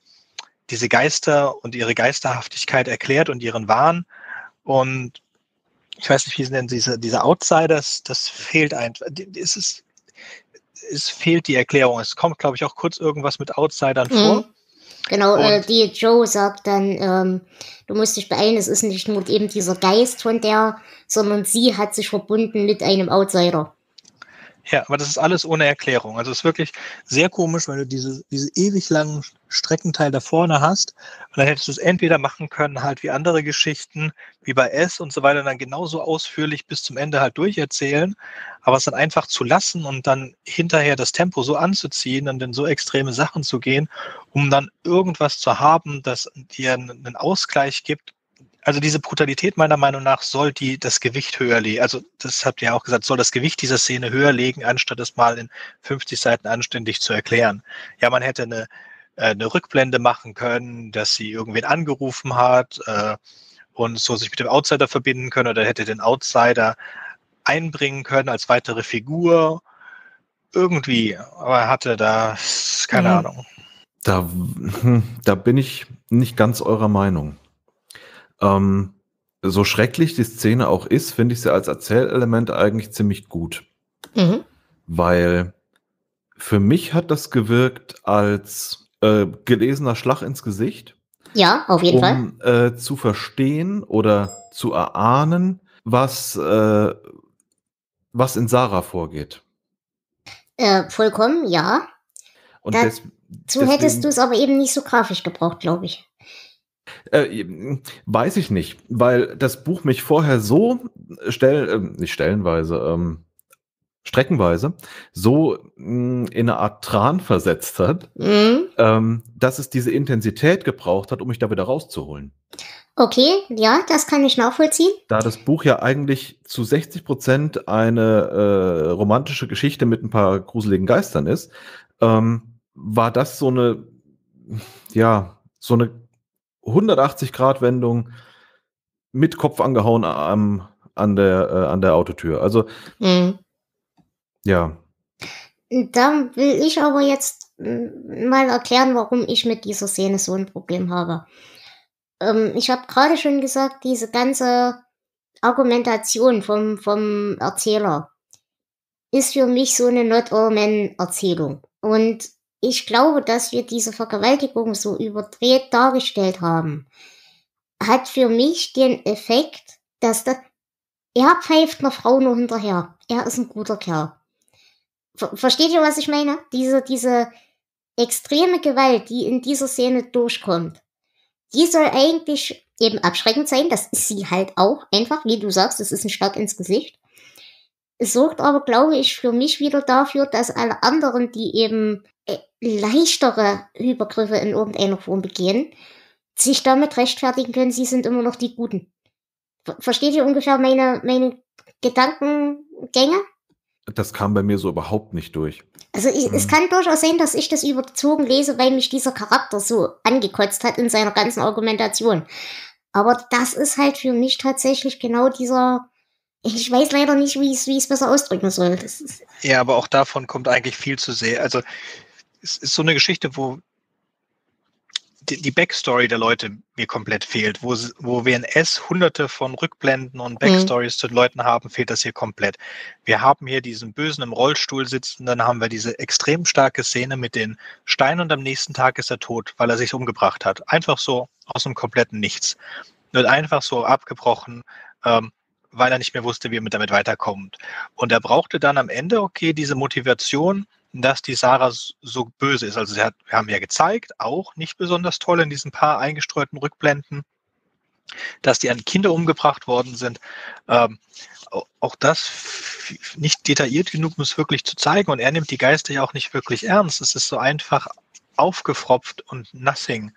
diese Geister und ihre Geisterhaftigkeit erklärt und ihren Wahn. Und ich weiß nicht, wie sie nennen, diese, diese Outsiders, das fehlt einfach. Es ist, es fehlt die Erklärung. Es kommt, glaube ich, auch kurz irgendwas mit Outsidern mhm. vor. Genau, äh, die Joe sagt dann, ähm, du musst dich beeilen, es ist nicht nur eben dieser Geist von der, sondern sie hat sich verbunden mit einem Outsider. Ja, aber das ist alles ohne Erklärung. Also es ist wirklich sehr komisch, wenn du diese, diese ewig langen Streckenteil da vorne hast. Und dann hättest du es entweder machen können, halt wie andere Geschichten, wie bei S und so weiter, dann genauso ausführlich bis zum Ende halt durcherzählen. Aber es dann einfach zu lassen und dann hinterher das Tempo so anzuziehen und in so extreme Sachen zu gehen, um dann irgendwas zu haben, das dir einen Ausgleich gibt, also diese Brutalität meiner Meinung nach soll die das Gewicht höher legen. Also das habt ihr ja auch gesagt, soll das Gewicht dieser Szene höher legen, anstatt es mal in 50 Seiten anständig zu erklären. Ja, man hätte eine, eine Rückblende machen können, dass sie irgendwen angerufen hat äh, und so sich mit dem Outsider verbinden können oder hätte den Outsider einbringen können als weitere Figur. Irgendwie, aber er hatte da keine mhm. Ahnung. Da, hm, da bin ich nicht ganz eurer Meinung. Ähm, so schrecklich die Szene auch ist, finde ich sie als Erzählelement eigentlich ziemlich gut. Mhm. Weil für mich hat das gewirkt als äh, gelesener Schlag ins Gesicht. Ja, auf jeden um, Fall. Äh, zu verstehen oder zu erahnen, was, äh, was in Sarah vorgeht. Äh, vollkommen, ja. Und Dazu hättest du es aber eben nicht so grafisch gebraucht, glaube ich. Äh, weiß ich nicht, weil das Buch mich vorher so stell, äh, nicht stellenweise, ähm, streckenweise so mh, in eine Art Tran versetzt hat, Mhm. ähm, dass es diese Intensität gebraucht hat, um mich da wieder rauszuholen. Okay, ja, das kann ich nachvollziehen. Da das Buch ja eigentlich zu 60 Prozent eine äh, romantische Geschichte mit ein paar gruseligen Geistern ist, ähm, war das so eine, ja, so eine 180-Grad-Wendung mit Kopf angehauen am, an, der, äh, an der Autotür. Also, Mhm. Ja, Da will ich aber jetzt mm, mal erklären, warum ich mit dieser Szene so ein Problem habe. Ähm, ich habe gerade schon gesagt, diese ganze Argumentation vom, vom Erzähler ist für mich so eine Not All Men Erzählung. Und ich glaube, dass wir diese Vergewaltigung so überdreht dargestellt haben, hat für mich den Effekt, dass das, er pfeift einer Frau nur hinterher. Er ist ein guter Kerl. Ver versteht ihr, was ich meine? Diese, diese extreme Gewalt, die in dieser Szene durchkommt, die soll eigentlich eben abschreckend sein. Das ist sie halt auch. Einfach, wie du sagst, es ist ein Schlag ins Gesicht. Es sorgt aber, glaube ich, für mich wieder dafür, dass alle anderen, die eben äh, leichtere Übergriffe in irgendeiner Form begehen, sich damit rechtfertigen können, sie sind immer noch die Guten. Ver versteht ihr ungefähr meine, meine Gedankengänge? Das kam bei mir so überhaupt nicht durch. Also ich, es Mhm. kann durchaus sein, dass ich das überzogen lese, weil mich dieser Charakter so angekotzt hat in seiner ganzen Argumentation. Aber das ist halt für mich tatsächlich genau dieser. Ich weiß leider nicht, wie ich es besser ausdrücken soll. Das ist, Ja, aber auch davon kommt eigentlich viel zu sehr. Also es ist so eine Geschichte, wo die, Backstory der Leute mir komplett fehlt. Wo, wo wir in S hunderte von Rückblenden und Backstories zu den Leuten haben, fehlt das hier komplett. Wir haben hier diesen Bösen im Rollstuhl sitzen, dann haben wir diese extrem starke Szene mit den Steinen und am nächsten Tag ist er tot, weil er sich umgebracht hat. Einfach so aus dem kompletten Nichts. Wird einfach so abgebrochen, ähm, weil er nicht mehr wusste, wie er mit damit weiterkommt. Und er brauchte dann am Ende, okay, diese Motivation, dass die Sarah so böse ist. Also sie hat, wir haben ja gezeigt, auch nicht besonders toll in diesen paar eingestreuten Rückblenden, dass die an Kinder umgebracht worden sind. Ähm, au- auch das nicht detailliert genug, um es wirklich zu zeigen. Und er nimmt die Geister ja auch nicht wirklich ernst. Es ist so einfach aufgefropft und nothing.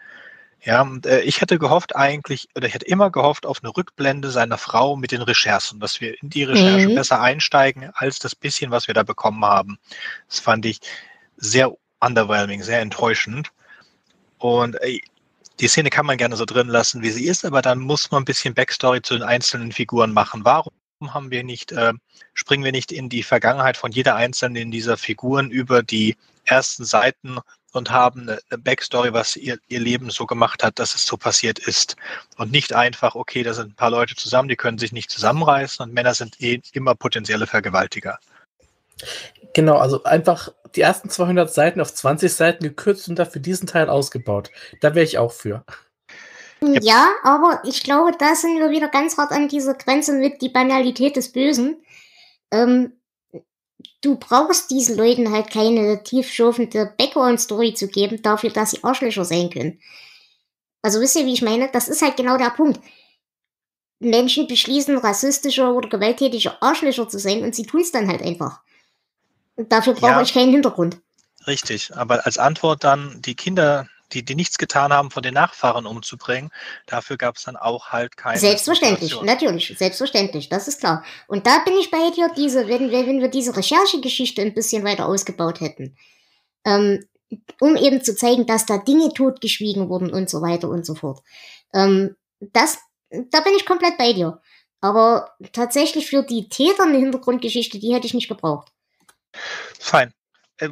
Ja, und äh, ich hätte gehofft eigentlich, oder ich hätte immer gehofft auf eine Rückblende seiner Frau mit den Recherchen, dass wir in die Recherche Mhm. besser einsteigen, als das bisschen, was wir da bekommen haben. Das fand ich sehr underwhelming, sehr enttäuschend. Und äh, die Szene kann man gerne so drin lassen, wie sie ist, aber dann muss man ein bisschen Backstory zu den einzelnen Figuren machen. Warum haben wir nicht, äh, springen wir nicht in die Vergangenheit von jeder einzelnen dieser Figuren über die ersten Seiten und haben eine, eine Backstory, was ihr, ihr Leben so gemacht hat, dass es so passiert ist. Und nicht einfach, okay, da sind ein paar Leute zusammen, die können sich nicht zusammenreißen und Männer sind eh immer potenzielle Vergewaltiger. Genau, also einfach die ersten 200 Seiten auf 20 Seiten gekürzt und dafür diesen Teil ausgebaut. Da wäre ich auch für. Yep. Ja, aber ich glaube, da sind wir wieder ganz hart an dieser Grenze mit die Banalität des Bösen. Ähm, du brauchst diesen Leuten halt keine tiefschürfende Background-Story zu geben, dafür, dass sie Arschlöcher sein können. Also wisst ihr, wie ich meine? Das ist halt genau der Punkt. Menschen beschließen, rassistische oder gewalttätige Arschlöcher zu sein und sie tun es dann halt einfach. Und dafür brauche Ja. ich keinen Hintergrund. Richtig, aber als Antwort dann die Kinder, die, die nichts getan haben, von den Nachfahren umzubringen, dafür gab es dann auch halt keine. Selbstverständlich, Motivation. natürlich, selbstverständlich, das ist klar. Und da bin ich bei dir, diese, wenn, wenn wenn wir diese Recherchegeschichte ein bisschen weiter ausgebaut hätten, ähm, um eben zu zeigen, dass da Dinge totgeschwiegen wurden und so weiter und so fort. Ähm, das, da bin ich komplett bei dir. Aber tatsächlich für die Täter eine Hintergrundgeschichte, die hätte ich nicht gebraucht. Fein. Äh,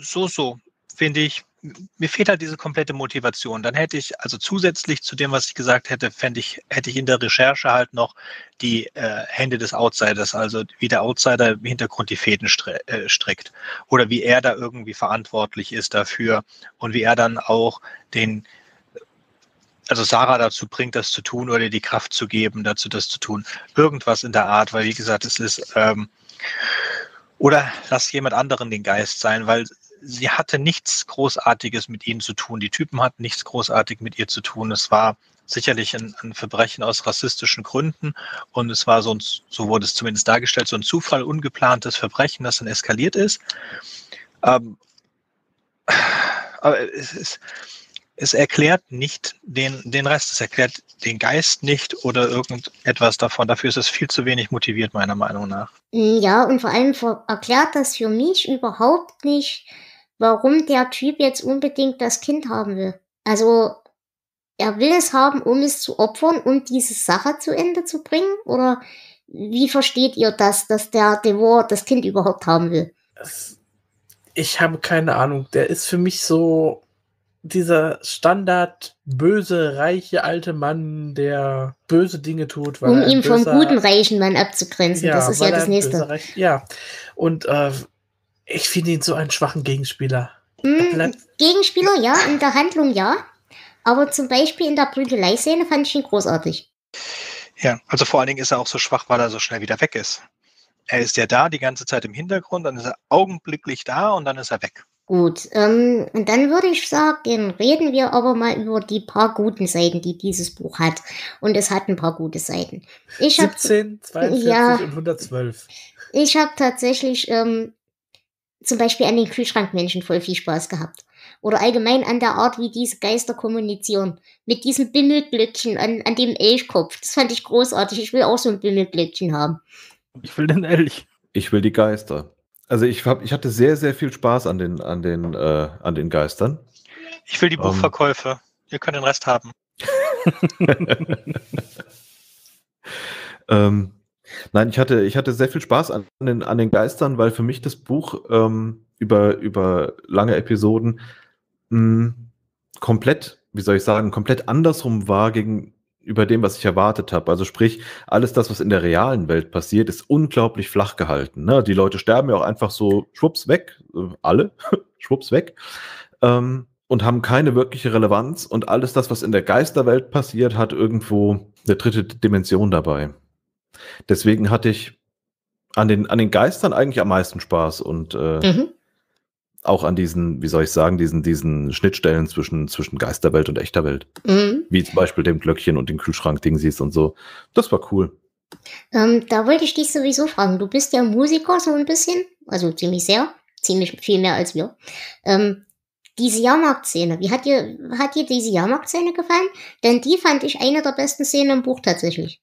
So, so, finde ich. Mir fehlt halt diese komplette Motivation. Dann hätte ich, also zusätzlich zu dem, was ich gesagt hätte, fände ich, hätte ich in der Recherche halt noch die äh, Hände des Outsiders, also wie der Outsider im Hintergrund die Fäden äh, strickt. Oder wie er da irgendwie verantwortlich ist dafür und wie er dann auch den, also Sarah dazu bringt, das zu tun oder die Kraft zu geben, dazu das zu tun. Irgendwas in der Art, weil wie gesagt, es ist, ähm, oder lass jemand anderen den Geist sein, weil sie hatte nichts Großartiges mit ihnen zu tun. Die Typen hatten nichts großartig mit ihr zu tun. Es war sicherlich ein, ein, Verbrechen aus rassistischen Gründen und es war so, ein, so wurde es zumindest dargestellt, so ein Zufall, ungeplantes Verbrechen, das dann eskaliert ist. Ähm, aber es, ist, es erklärt nicht den, den Rest, es erklärt den Geist nicht oder irgendetwas davon. Dafür ist es viel zu wenig motiviert, meiner Meinung nach. Ja, und vor allem erklärt das für mich überhaupt nicht, warum der Typ jetzt unbedingt das Kind haben will. Also, er will es haben, um es zu opfern, um diese Sache zu Ende zu bringen? Oder wie versteht ihr das, dass der Devor das Kind überhaupt haben will? Ich habe keine Ahnung. Der ist für mich so dieser Standard böse, reiche alte Mann, der böse Dinge tut. um ihn vom guten, reichen Mann abzugrenzen. Ja, das ist ja das nächste. Reich, ja, und äh, ich finde ihn so einen schwachen Gegenspieler. Mm, Gegenspieler, ja, in der Handlung ja. Aber zum Beispiel in der Prügelei-Szene fand ich ihn großartig. Ja, also vor allen Dingen ist er auch so schwach, weil er so schnell wieder weg ist. Er ist ja da die ganze Zeit im Hintergrund, dann ist er augenblicklich da und dann ist er weg. Gut, ähm, und dann würde ich sagen, reden wir aber mal über die paar guten Seiten, die dieses Buch hat. Und es hat ein paar gute Seiten. Ich 17, hab, 42 ja, und 112. Ich habe tatsächlich ähm, zum Beispiel an den Kühlschrankmenschen voll viel Spaß gehabt. Oder allgemein an der Art, wie diese Geister kommunizieren. Mit diesem Bimmelglöckchen an, an dem Elchkopf. Das fand ich großartig. Ich will auch so ein Bimmelglöckchen haben. Ich will den Elch. Ich will die Geister. Also ich, hab, ich hatte sehr, sehr viel Spaß an den, an den, äh, an den Geistern. Ich will die Buchverkäufe. Um, Ihr könnt den Rest haben. ähm, Nein, ich hatte, ich hatte sehr viel Spaß an den, an den Geistern, weil für mich das Buch ähm, über, über lange Episoden mh, hm, komplett, wie soll ich sagen, komplett andersrum war gegenüber dem, was ich erwartet habe. Also sprich, alles das, was in der realen Welt passiert, ist unglaublich flach gehalten. Ne? Die Leute sterben ja auch einfach so schwupps weg, äh, alle, schwupps weg. Ähm, und haben keine wirkliche Relevanz und alles das, was in der Geisterwelt passiert, hat irgendwo eine dritte Dimension dabei. Deswegen hatte ich an den, an den Geistern eigentlich am meisten Spaß und äh, mhm. auch an diesen, wie soll ich sagen, diesen, diesen Schnittstellen zwischen, zwischen Geisterwelt und echter Welt. Mhm. Wie zum Beispiel dem Glöckchen und den Kühlschrank-Ding siehst und so. Das war cool. Ähm, da wollte ich dich sowieso fragen. Du bist ja Musiker so ein bisschen, also ziemlich sehr, ziemlich viel mehr als wir. Ähm, diese Jahrmarktszene, wie hat dir, hat dir diese Jahrmarktszene gefallen? Denn die fand ich eine der besten Szenen im Buch tatsächlich.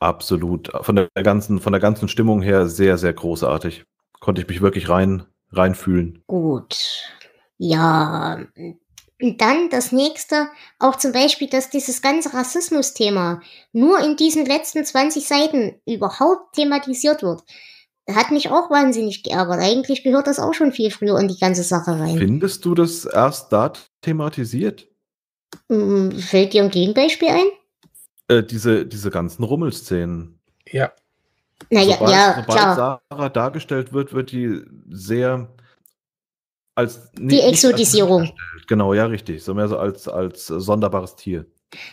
Absolut. Von der ganzen, von der ganzen Stimmung her sehr, sehr großartig. Konnte ich mich wirklich rein, reinfühlen. Gut. Ja. Und dann das nächste, auch zum Beispiel, dass dieses ganze Rassismus-Thema nur in diesen letzten 20 Seiten überhaupt thematisiert wird. Hat mich auch wahnsinnig geärgert. Eigentlich gehört das auch schon viel früher in die ganze Sache rein. Findest du das erst da thematisiert? Hm, fällt dir ein Gegenbeispiel ein? Äh, diese, diese ganzen Rummelszenen. Ja. Naja, sobald, ja, sobald klar. Sarah dargestellt wird, wird die sehr als die Exotisierung. Als genau, ja, richtig. So mehr so als, als sonderbares Tier.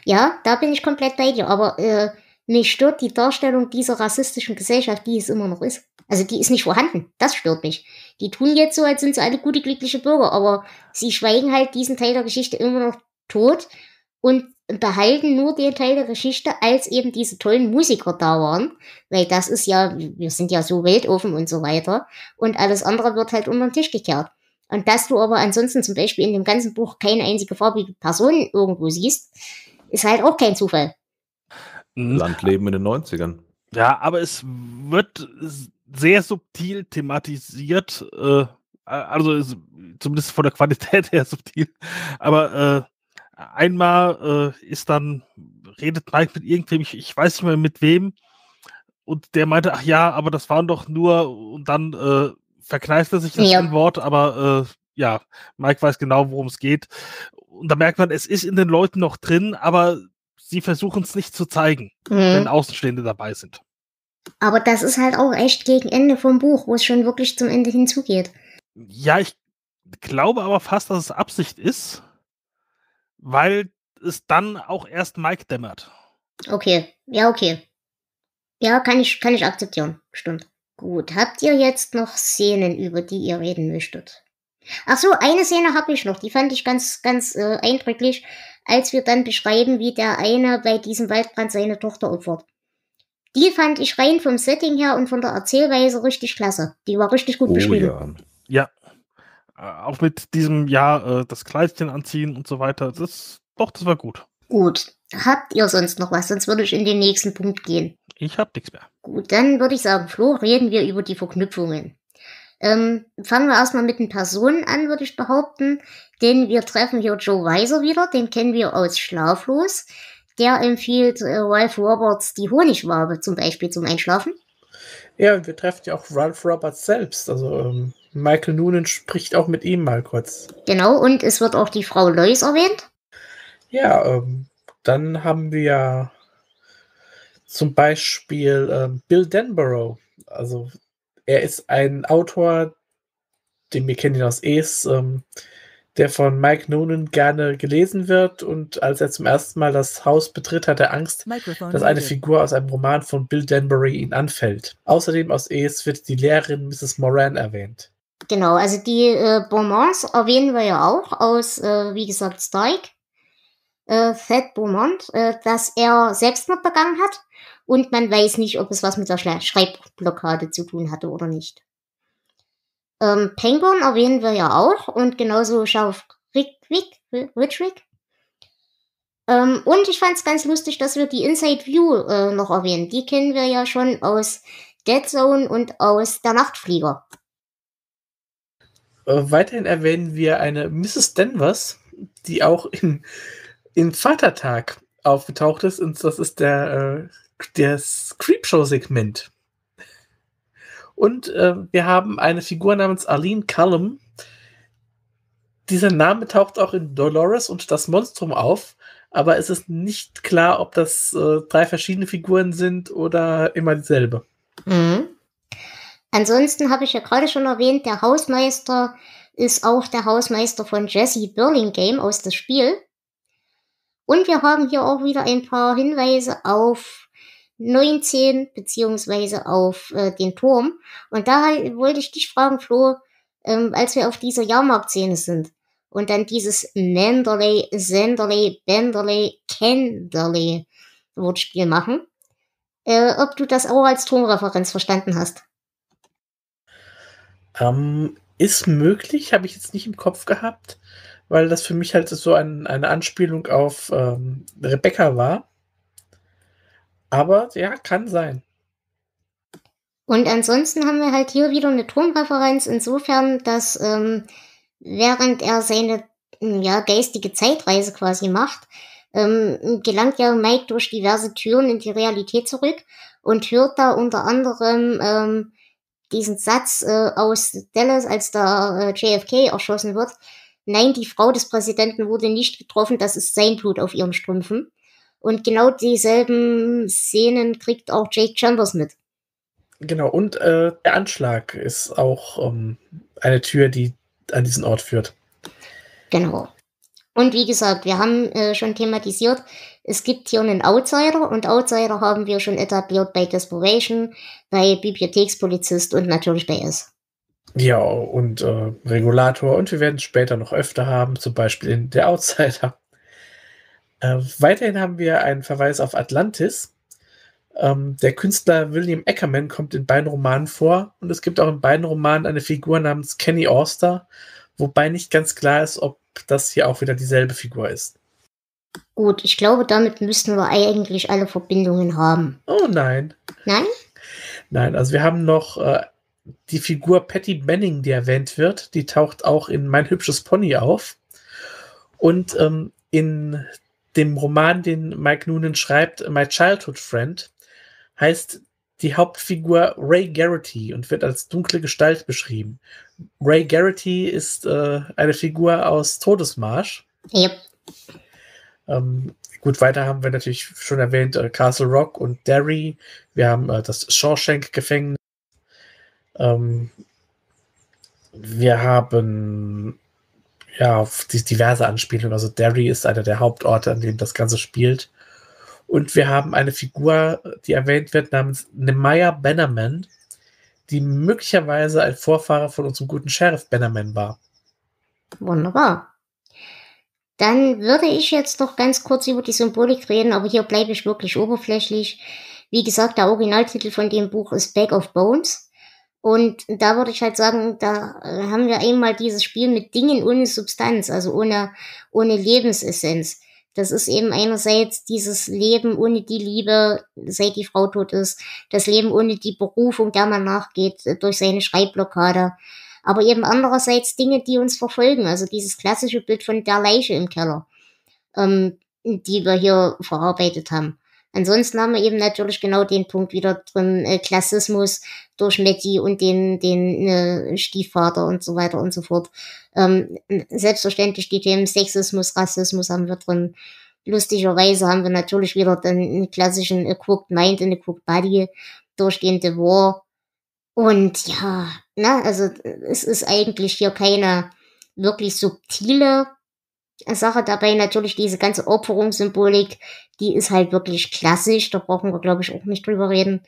Ja, da bin ich komplett bei dir. Aber äh, mich stört die Darstellung dieser rassistischen Gesellschaft, die es immer noch ist. Also die ist nicht vorhanden. Das stört mich. Die tun jetzt so, als sind sie alle gute, glückliche Bürger, aber sie schweigen halt diesen Teil der Geschichte immer noch tot und behalten nur den Teil der Geschichte, als eben diese tollen Musiker da waren, weil das ist ja, wir sind ja so weltoffen und so weiter und alles andere wird halt unter den Tisch gekehrt. Und dass du aber ansonsten zum Beispiel in dem ganzen Buch keine einzige farbige Person irgendwo siehst, ist halt auch kein Zufall. Mhm. Landleben in den 90ern. Ja, aber es wird sehr subtil thematisiert, äh, also zumindest von der Qualität her subtil, aber äh, einmal äh, ist dann, redet Mike mit irgendwem, ich, ich weiß nicht mehr mit wem, und der meinte, ach ja, aber das waren doch nur, und dann äh, verkneift er sich das ja. Wort, aber äh, ja, Mike weiß genau, worum es geht. Und da merkt man, es ist in den Leuten noch drin, aber sie versuchen es nicht zu zeigen, mhm. wenn Außenstehende dabei sind. Aber das ist halt auch echt gegen Ende vom Buch, wo es schon wirklich zum Ende hinzugeht. Ja, ich glaube aber fast, dass es Absicht ist weil es dann auch erst Mike dämmert. Okay, ja, okay. Ja, kann ich, kann ich akzeptieren. Stimmt. Gut, habt ihr jetzt noch Szenen, über die ihr reden möchtet? Ach so, eine Szene habe ich noch, die fand ich ganz, ganz äh, eindrücklich, als wir dann beschreiben, wie der eine bei diesem Waldbrand seine Tochter opfert. Die fand ich rein vom Setting her und von der Erzählweise richtig klasse. Die war richtig gut Oh beschrieben. ja. Ja. Äh, auch mit diesem, ja, äh, das Kleidchen anziehen und so weiter. Das, doch, das war gut. Gut. Habt ihr sonst noch was? Sonst würde ich in den nächsten Punkt gehen. Ich hab nichts mehr. Gut, dann würde ich sagen, Flo, reden wir über die Verknüpfungen. Ähm, fangen wir erstmal mit den Personen an, würde ich behaupten. Denn wir treffen hier Joe Weiser wieder, den kennen wir aus Schlaflos. Der empfiehlt äh, Ralph Roberts die Honigwabe zum Beispiel zum Einschlafen. Ja, und wir treffen ja auch Ralph Roberts selbst. Also ähm, Michael Noonan spricht auch mit ihm mal kurz. Genau, und es wird auch die Frau Lois erwähnt. Ja, ähm, dann haben wir zum Beispiel ähm, Bill Denborough. Also er ist ein Autor, den wir kennen ihn aus Ace, ähm, der von Mike Noonan gerne gelesen wird. Und als er zum ersten Mal das Haus betritt, hat er Angst, Microphone dass eine. Figur aus einem Roman von Bill Denbury ihn anfällt. Außerdem aus Ace wird die Lehrerin Mrs. Moran erwähnt. Genau, also die äh, Beaumonts erwähnen wir ja auch aus, äh, wie gesagt, Strike. Äh, Thad Beaumont, äh, dass er Selbstmord begangen hat und man weiß nicht, ob es was mit der Schreibblockade zu tun hatte oder nicht. Ähm, Penguin erwähnen wir ja auch und genauso Sheriff Rickwick, Richwick. Ähm, und ich fand es ganz lustig, dass wir die Inside View äh, noch erwähnen. Die kennen wir ja schon aus Dead Zone und aus Der Nachtflieger. Äh, weiterhin erwähnen wir eine Mrs. Denvers, die auch in, in Vatertag aufgetaucht ist. Und das ist der, äh, Creepshow-Segment. Und äh, wir haben eine Figur namens Arlene Cullum. Dieser Name taucht auch in Dolores und das Monstrum auf, aber es ist nicht klar, ob das äh, drei verschiedene Figuren sind oder immer dieselbe. Mhm. Ansonsten habe ich ja gerade schon erwähnt, der Hausmeister ist auch der Hausmeister von Jesse Burlingame aus das Spiel. Und wir haben hier auch wieder ein paar Hinweise auf 19 beziehungsweise auf äh, den Turm. Und da wollte ich dich fragen, Flo, ähm, als wir auf dieser Jahrmarktszene sind und dann dieses Manderley, Senderley, Benderley, Kenderley Wortspiel machen, äh, ob du das auch als Turmreferenz verstanden hast. Ähm, ist möglich, habe ich jetzt nicht im Kopf gehabt, weil das für mich halt so ein, eine Anspielung auf ähm, Rebecca war. Aber ja, kann sein. Und ansonsten haben wir halt hier wieder eine Turmreferenz insofern, dass ähm, während er seine mm, ja, geistige Zeitreise quasi macht, ähm, gelangt ja Mike durch diverse Türen in die Realität zurück und hört da unter anderem ähm, diesen Satz äh, aus Dallas, als der äh, JFK erschossen wird. Nein, die Frau des Präsidenten wurde nicht getroffen, das ist sein Blut auf ihren Strümpfen. Und genau dieselben Szenen kriegt auch Jake Chambers mit. Genau, und äh, der Anschlag ist auch ähm, eine Tür, die an diesen Ort führt. Genau. Und wie gesagt, wir haben äh, schon thematisiert, es gibt hier einen Outsider und Outsider haben wir schon etabliert bei Desperation, bei Bibliothekspolizist und natürlich bei S. Ja, und äh, Regulator. Und wir werden es später noch öfter haben, zum Beispiel in Der Outsider. Äh, weiterhin haben wir einen Verweis auf Atlantis. Ähm, der Künstler William Ackerman kommt in beiden Romanen vor und es gibt auch in beiden Romanen eine Figur namens Kenny Auster, wobei nicht ganz klar ist, ob das hier auch wieder dieselbe Figur ist. Gut, ich glaube, damit müssten wir eigentlich alle Verbindungen haben. Oh nein. Nein? Nein, also wir haben noch äh, die Figur Patty Benning, die erwähnt wird. Die taucht auch in Mein hübsches Pony auf. Und ähm, in dem Roman, den Mike Noonan schreibt, My Childhood Friend, heißt die Hauptfigur Ray Garrity und wird als dunkle Gestalt beschrieben. Ray Garrity ist äh, eine Figur aus Todesmarsch. Yep. Ähm, gut, weiter haben wir natürlich schon erwähnt äh, Castle Rock und Derry. Wir haben äh, das Shawshank-Gefängnis. Ähm, wir haben ja diverse Anspielungen. Also Derry ist einer der Hauptorte, an dem das Ganze spielt. Und wir haben eine Figur, die erwähnt wird, namens Nemaya Bannerman, die möglicherweise ein Vorfahre von unserem guten Sheriff Bannerman war. Wunderbar. Dann würde ich jetzt noch ganz kurz über die Symbolik reden, aber hier bleibe ich wirklich oberflächlich. Wie gesagt, der Originaltitel von dem Buch ist Bag of Bones. Und da würde ich halt sagen, da äh, haben wir einmal dieses Spiel mit Dingen ohne Substanz, also ohne, ohne Lebensessenz. Das ist eben einerseits dieses Leben ohne die Liebe, seit die Frau tot ist, das Leben ohne die Berufung, der man nachgeht, äh, durch seine Schreibblockade. Aber eben andererseits Dinge, die uns verfolgen, also dieses klassische Bild von der Leiche im Keller, ähm, die wir hier verarbeitet haben. Ansonsten haben wir eben natürlich genau den Punkt wieder drin, äh, Klassismus durch Matti und den, den äh, Stiefvater und so weiter und so fort. Ähm, selbstverständlich die Themen Sexismus, Rassismus haben wir drin. Lustigerweise haben wir natürlich wieder den klassischen A Crooked Mind und A Crooked Body durchgehende War. Und ja, na, also es ist eigentlich hier keine wirklich subtile Sache dabei. Natürlich diese ganze Opferungssymbolik, die ist halt wirklich klassisch. Da brauchen wir, glaube ich, auch nicht drüber reden.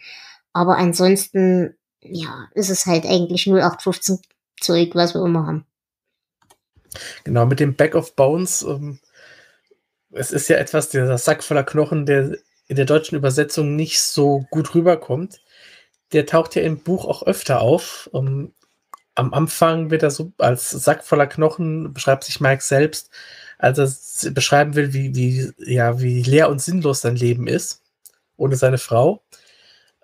Aber ansonsten, ja, ist es halt eigentlich 0815 Zeug, was wir immer haben. Genau, mit dem Back of Bones. Ähm, es ist ja etwas, dieser Sack voller Knochen, der in der deutschen Übersetzung nicht so gut rüberkommt. Der taucht ja im Buch auch öfter auf. Um, ähm, am Anfang wird er so als Sack voller Knochen, beschreibt sich Mike selbst, als er beschreiben will, wie, wie, ja, wie leer und sinnlos sein Leben ist, ohne seine Frau.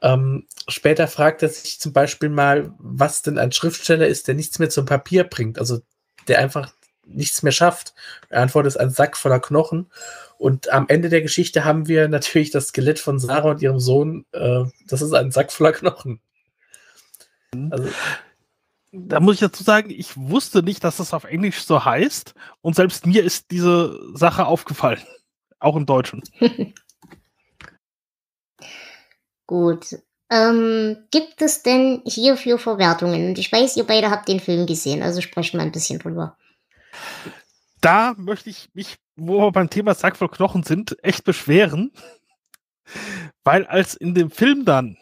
Ähm, später fragt er sich zum Beispiel mal, was denn ein Schriftsteller ist, der nichts mehr zum Papier bringt, also der einfach nichts mehr schafft. Die Antwort ist ein Sack voller Knochen. Und am Ende der Geschichte haben wir natürlich das Skelett von Sarah und ihrem Sohn. Äh, das ist ein Sack voller Knochen. Also, da muss ich dazu sagen, ich wusste nicht, dass das auf Englisch so heißt. Und selbst mir ist diese Sache aufgefallen. Auch im Deutschen. Gut. Ähm, gibt es denn hierfür Verwertungen? Und ich weiß, ihr beide habt den Film gesehen, also sprecht mal ein bisschen drüber. Da möchte ich mich, wo wir beim Thema Sack voll Knochen sind, echt beschweren. Weil als in dem Film dann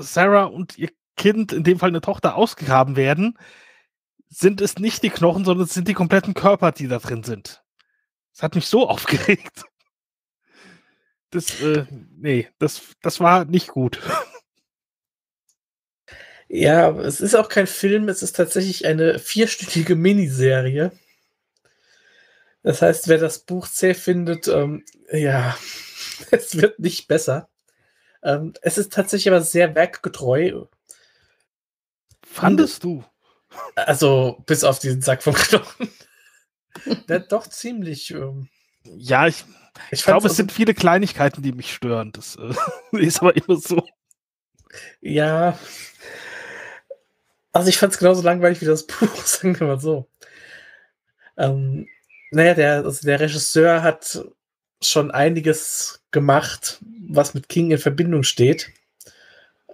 Sarah und ihr Kind, in dem Fall eine Tochter, ausgegraben werden, sind es nicht die Knochen, sondern es sind die kompletten Körper, die da drin sind. Das hat mich so aufgeregt. Das, äh, nee, das, das war nicht gut. Ja, es ist auch kein Film, es ist tatsächlich eine vierstündige Miniserie. Das heißt, wer das Buch zäh findet, ähm, ja, es wird nicht besser. Ähm, es ist tatsächlich aber sehr werkgetreu. Fandest du? Also, bis auf diesen Sack von Knochen. Der doch ziemlich. Ähm, ja, ich, ich glaube, es also, sind viele Kleinigkeiten, die mich stören. Das äh, ist aber immer so. Ja. Also, ich fand es genauso langweilig wie das Buch, sagen wir mal so. Ähm, naja, der, also der Regisseur hat schon einiges gemacht, was mit King in Verbindung steht.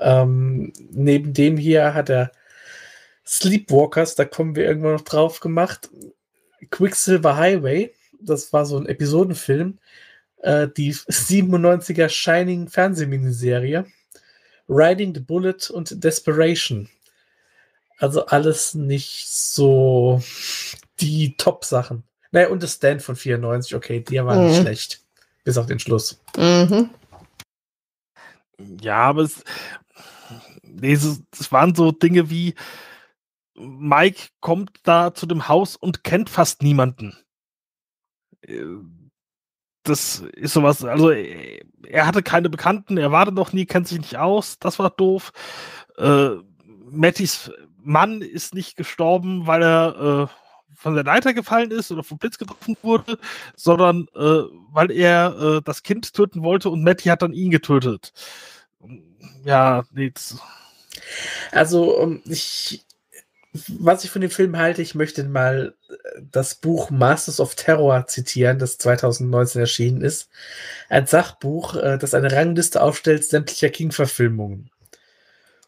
Ähm, neben dem hier hat er Sleepwalkers, da kommen wir irgendwann noch drauf gemacht. Quicksilver Highway, das war so ein Episodenfilm. Äh, die 97er Shining Fernsehminiserie. Riding the Bullet und Desperation. Also alles nicht so die Top-Sachen. Naja, und das Stand von 94, okay, der war mhm. nicht schlecht. Bis auf den Schluss. Mhm. Ja, aber es, nee, es, es waren so Dinge wie, Mike kommt da zu dem Haus und kennt fast niemanden. Äh, das ist sowas, also er hatte keine Bekannten, er war da noch nie, kennt sich nicht aus, das war doof. Äh, Mattys Mann ist nicht gestorben, weil er äh, von der Leiter gefallen ist oder vom Blitz getroffen wurde, sondern äh, weil er äh, das Kind töten wollte und Matty hat dann ihn getötet. Ja, nichts. Also, ich was ich von dem Film halte, ich möchte mal äh, das Buch Masters of Terror zitieren, das 2019 erschienen ist. Ein Sachbuch, äh, das eine Rangliste aufstellt sämtlicher King-Verfilmungen.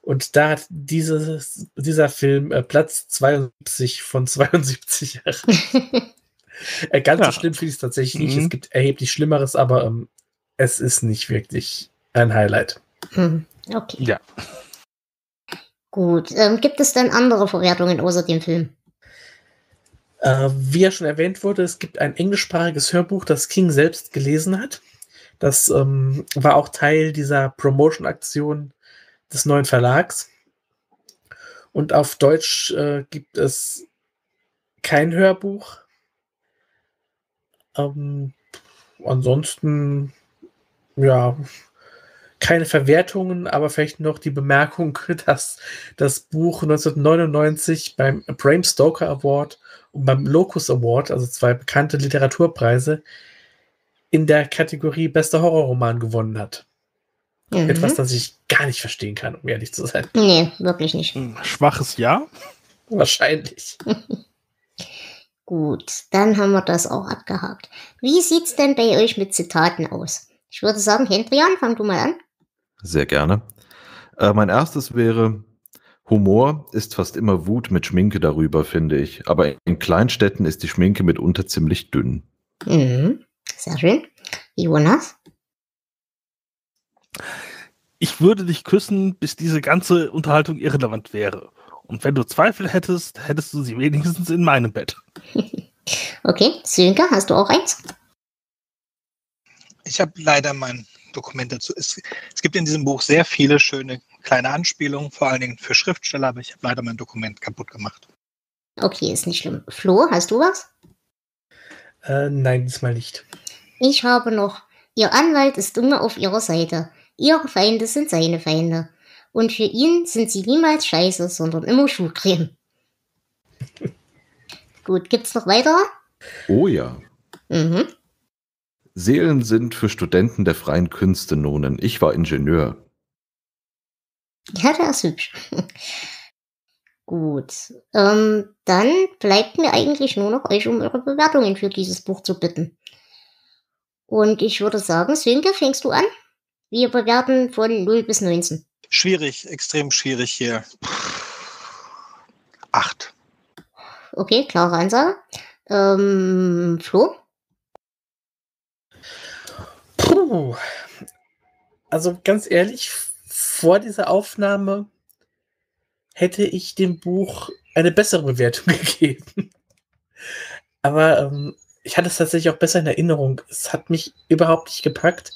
Und da hat dieses, dieser Film äh, Platz 72 von 72 erreicht. Ganz ja. so schlimm finde ich es tatsächlich nicht. Mhm. Es gibt erheblich Schlimmeres, aber ähm, es ist nicht wirklich ein Highlight. Mhm. Okay. Ja. Gut. Ähm, gibt es denn andere Verwertungen außer dem Film? Äh, wie ja schon erwähnt wurde, es gibt ein englischsprachiges Hörbuch, das King selbst gelesen hat. Das ähm, war auch Teil dieser Promotion-Aktion des neuen Verlags. Und auf Deutsch äh, gibt es kein Hörbuch. Ähm, ansonsten, ja, keine Verwertungen, aber vielleicht noch die Bemerkung, dass das Buch 1999 beim Bram Stoker Award und beim Locus Award, also zwei bekannte Literaturpreise, in der Kategorie Bester Horrorroman gewonnen hat. Mhm. Etwas, das ich gar nicht verstehen kann, um ehrlich zu sein. Nee, wirklich nicht. Hm, Schwaches Ja. Wahrscheinlich. Gut, dann haben wir das auch abgehakt. Wie sieht's denn bei euch mit Zitaten aus? Ich würde sagen, Hendrian, fang du mal an. Sehr gerne. Äh, mein erstes wäre, Humor ist fast immer Wut mit Schminke darüber, finde ich. Aber in Kleinstädten ist die Schminke mitunter ziemlich dünn. Mhm. Sehr schön. Jonas? Ich würde dich küssen, bis diese ganze Unterhaltung irrelevant wäre. Und wenn du Zweifel hättest, hättest du sie wenigstens in meinem Bett. Okay, Sönke, hast du auch eins? Ich habe leider mein Dokument dazu. Es, es gibt in diesem Buch sehr viele schöne kleine Anspielungen, vor allen Dingen für Schriftsteller, aber ich habe leider mein Dokument kaputt gemacht. Okay, ist nicht schlimm. Flo, hast du was? Äh, nein, diesmal nicht. Ich habe noch. Ihr Anwalt ist immer auf ihrer Seite. Ihre Feinde sind seine Feinde. Und für ihn sind sie niemals scheiße, sondern immer Schuhcreme. Gut, gibt's noch weitere? Oh ja. Mhm. Seelen sind für Studenten der freien Künste Nonen. Ich war Ingenieur. Ja, der ist hübsch. Gut. Ähm, dann bleibt mir eigentlich nur noch euch um eure Bewertungen für dieses Buch zu bitten. Und ich würde sagen, Sönke, fängst du an? Wir bewerten von 0 bis 19. Schwierig, extrem schwierig hier. Acht. Okay, klare Ansage. Ähm, Flo? Puh. Also ganz ehrlich, vor dieser Aufnahme hätte ich dem Buch eine bessere Bewertung gegeben. Aber ähm, ich hatte es tatsächlich auch besser in Erinnerung. Es hat mich überhaupt nicht gepackt.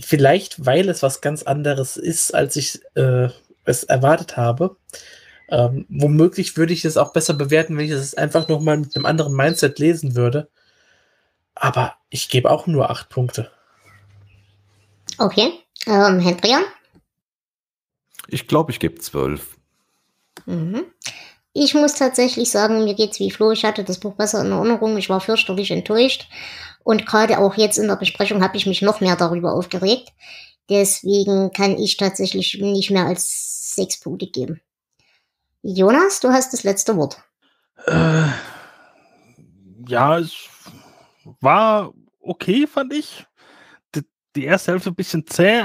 Vielleicht, weil es was ganz anderes ist, als ich äh, es erwartet habe. Ähm, womöglich würde ich es auch besser bewerten, wenn ich es einfach nochmal mit einem anderen Mindset lesen würde. Aber ich gebe auch nur acht Punkte. Okay. Ähm, Hendrian? Ich glaube, ich gebe zwölf. Mhm. Ich muss tatsächlich sagen, mir geht's wie Flo. Ich hatte das Buch besser in Erinnerung. Ich war fürchterlich enttäuscht. Und gerade auch jetzt in der Besprechung habe ich mich noch mehr darüber aufgeregt. Deswegen kann ich tatsächlich nicht mehr als sechs Punkte geben. Jonas, du hast das letzte Wort. Äh, ja, es war okay, fand ich. Die, die erste Hälfte ein bisschen zäh.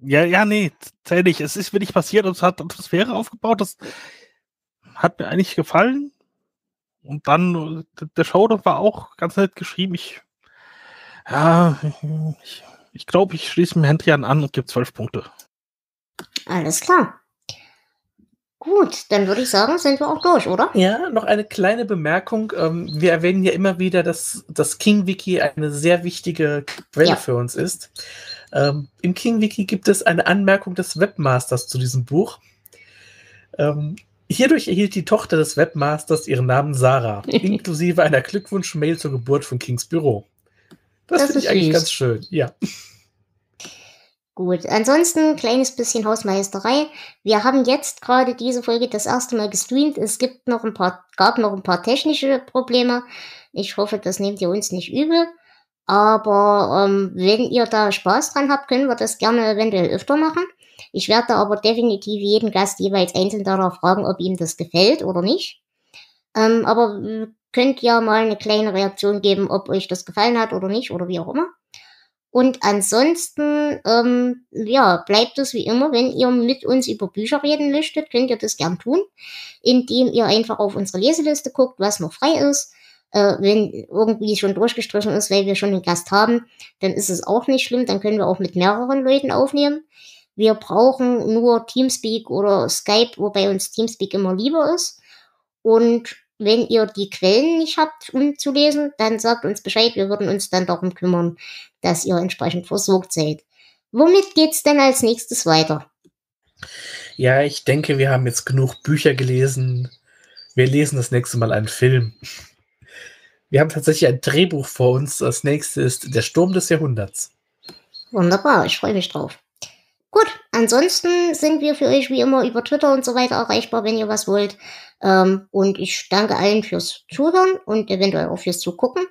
Ja, ja, nee, zäh nicht. Es ist wenig passiert und es hat Atmosphäre aufgebaut. Das hat mir eigentlich gefallen. Und dann der Showdown war auch ganz nett geschrieben. Ich, ja, ich, ich glaube, ich schließe mir Hendrian an und gebe zwölf Punkte. Alles klar. Gut, dann würde ich sagen, sind wir auch durch, oder? Ja, noch eine kleine Bemerkung. Ähm, wir erwähnen ja immer wieder, dass das King-Wiki eine sehr wichtige Quelle Ja. für uns ist. Ähm, Im King-Wiki gibt es eine Anmerkung des Webmasters zu diesem Buch. Hierdurch erhielt die Tochter des Webmasters ihren Namen Sarah, inklusive einer Glückwunsch-Mail zur Geburt von Kings Büro. Das, Das finde ich eigentlich süß. ganz schön. Ja. Gut, ansonsten kleines bisschen Hausmeisterei. Wir haben jetzt gerade diese Folge das erste Mal gestreamt. Es gibt noch ein paar, gab noch ein paar technische Probleme. Ich hoffe, das nehmt ihr uns nicht übel. Aber ähm, wenn ihr da Spaß dran habt, können wir das gerne eventuell öfter machen. Ich werde aber definitiv jeden Gast jeweils einzeln darauf fragen, ob ihm das gefällt oder nicht. Ähm, aber äh, könnt ja mal eine kleine Reaktion geben, ob euch das gefallen hat oder nicht oder wie auch immer. Und ansonsten, ähm, ja, bleibt es wie immer, wenn ihr mit uns über Bücher reden möchtet, könnt ihr das gern tun, indem ihr einfach auf unsere Leseliste guckt, was noch frei ist. Äh, wenn irgendwie schon durchgestrichen ist, weil wir schon einen Gast haben, dann ist es auch nicht schlimm, dann können wir auch mit mehreren Leuten aufnehmen. Wir brauchen nur Teamspeak oder Skype, wobei uns Teamspeak immer lieber ist. Und Wenn ihr die Quellen nicht habt, um zu lesen, dann sagt uns Bescheid. Wir würden uns dann darum kümmern, dass ihr entsprechend versorgt seid. Womit geht's denn als nächstes weiter? Ja, ich denke, wir haben jetzt genug Bücher gelesen. Wir lesen das nächste Mal einen Film. Wir haben tatsächlich ein Drehbuch vor uns. Das nächste ist Der Sturm des Jahrhunderts. Wunderbar, ich freue mich drauf. Gut, ansonsten sind wir für euch wie immer über Twitter und so weiter erreichbar, wenn ihr was wollt. Ähm, und ich danke allen fürs Zuhören und eventuell auch fürs Zugucken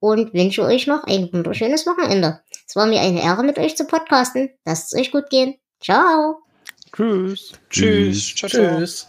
und wünsche euch noch ein wunderschönes Wochenende. Es war mir eine Ehre, mit euch zu podcasten. Lasst es euch gut gehen. Ciao. Tschüss. Tschüss. Ciao, ciao. Tschüss.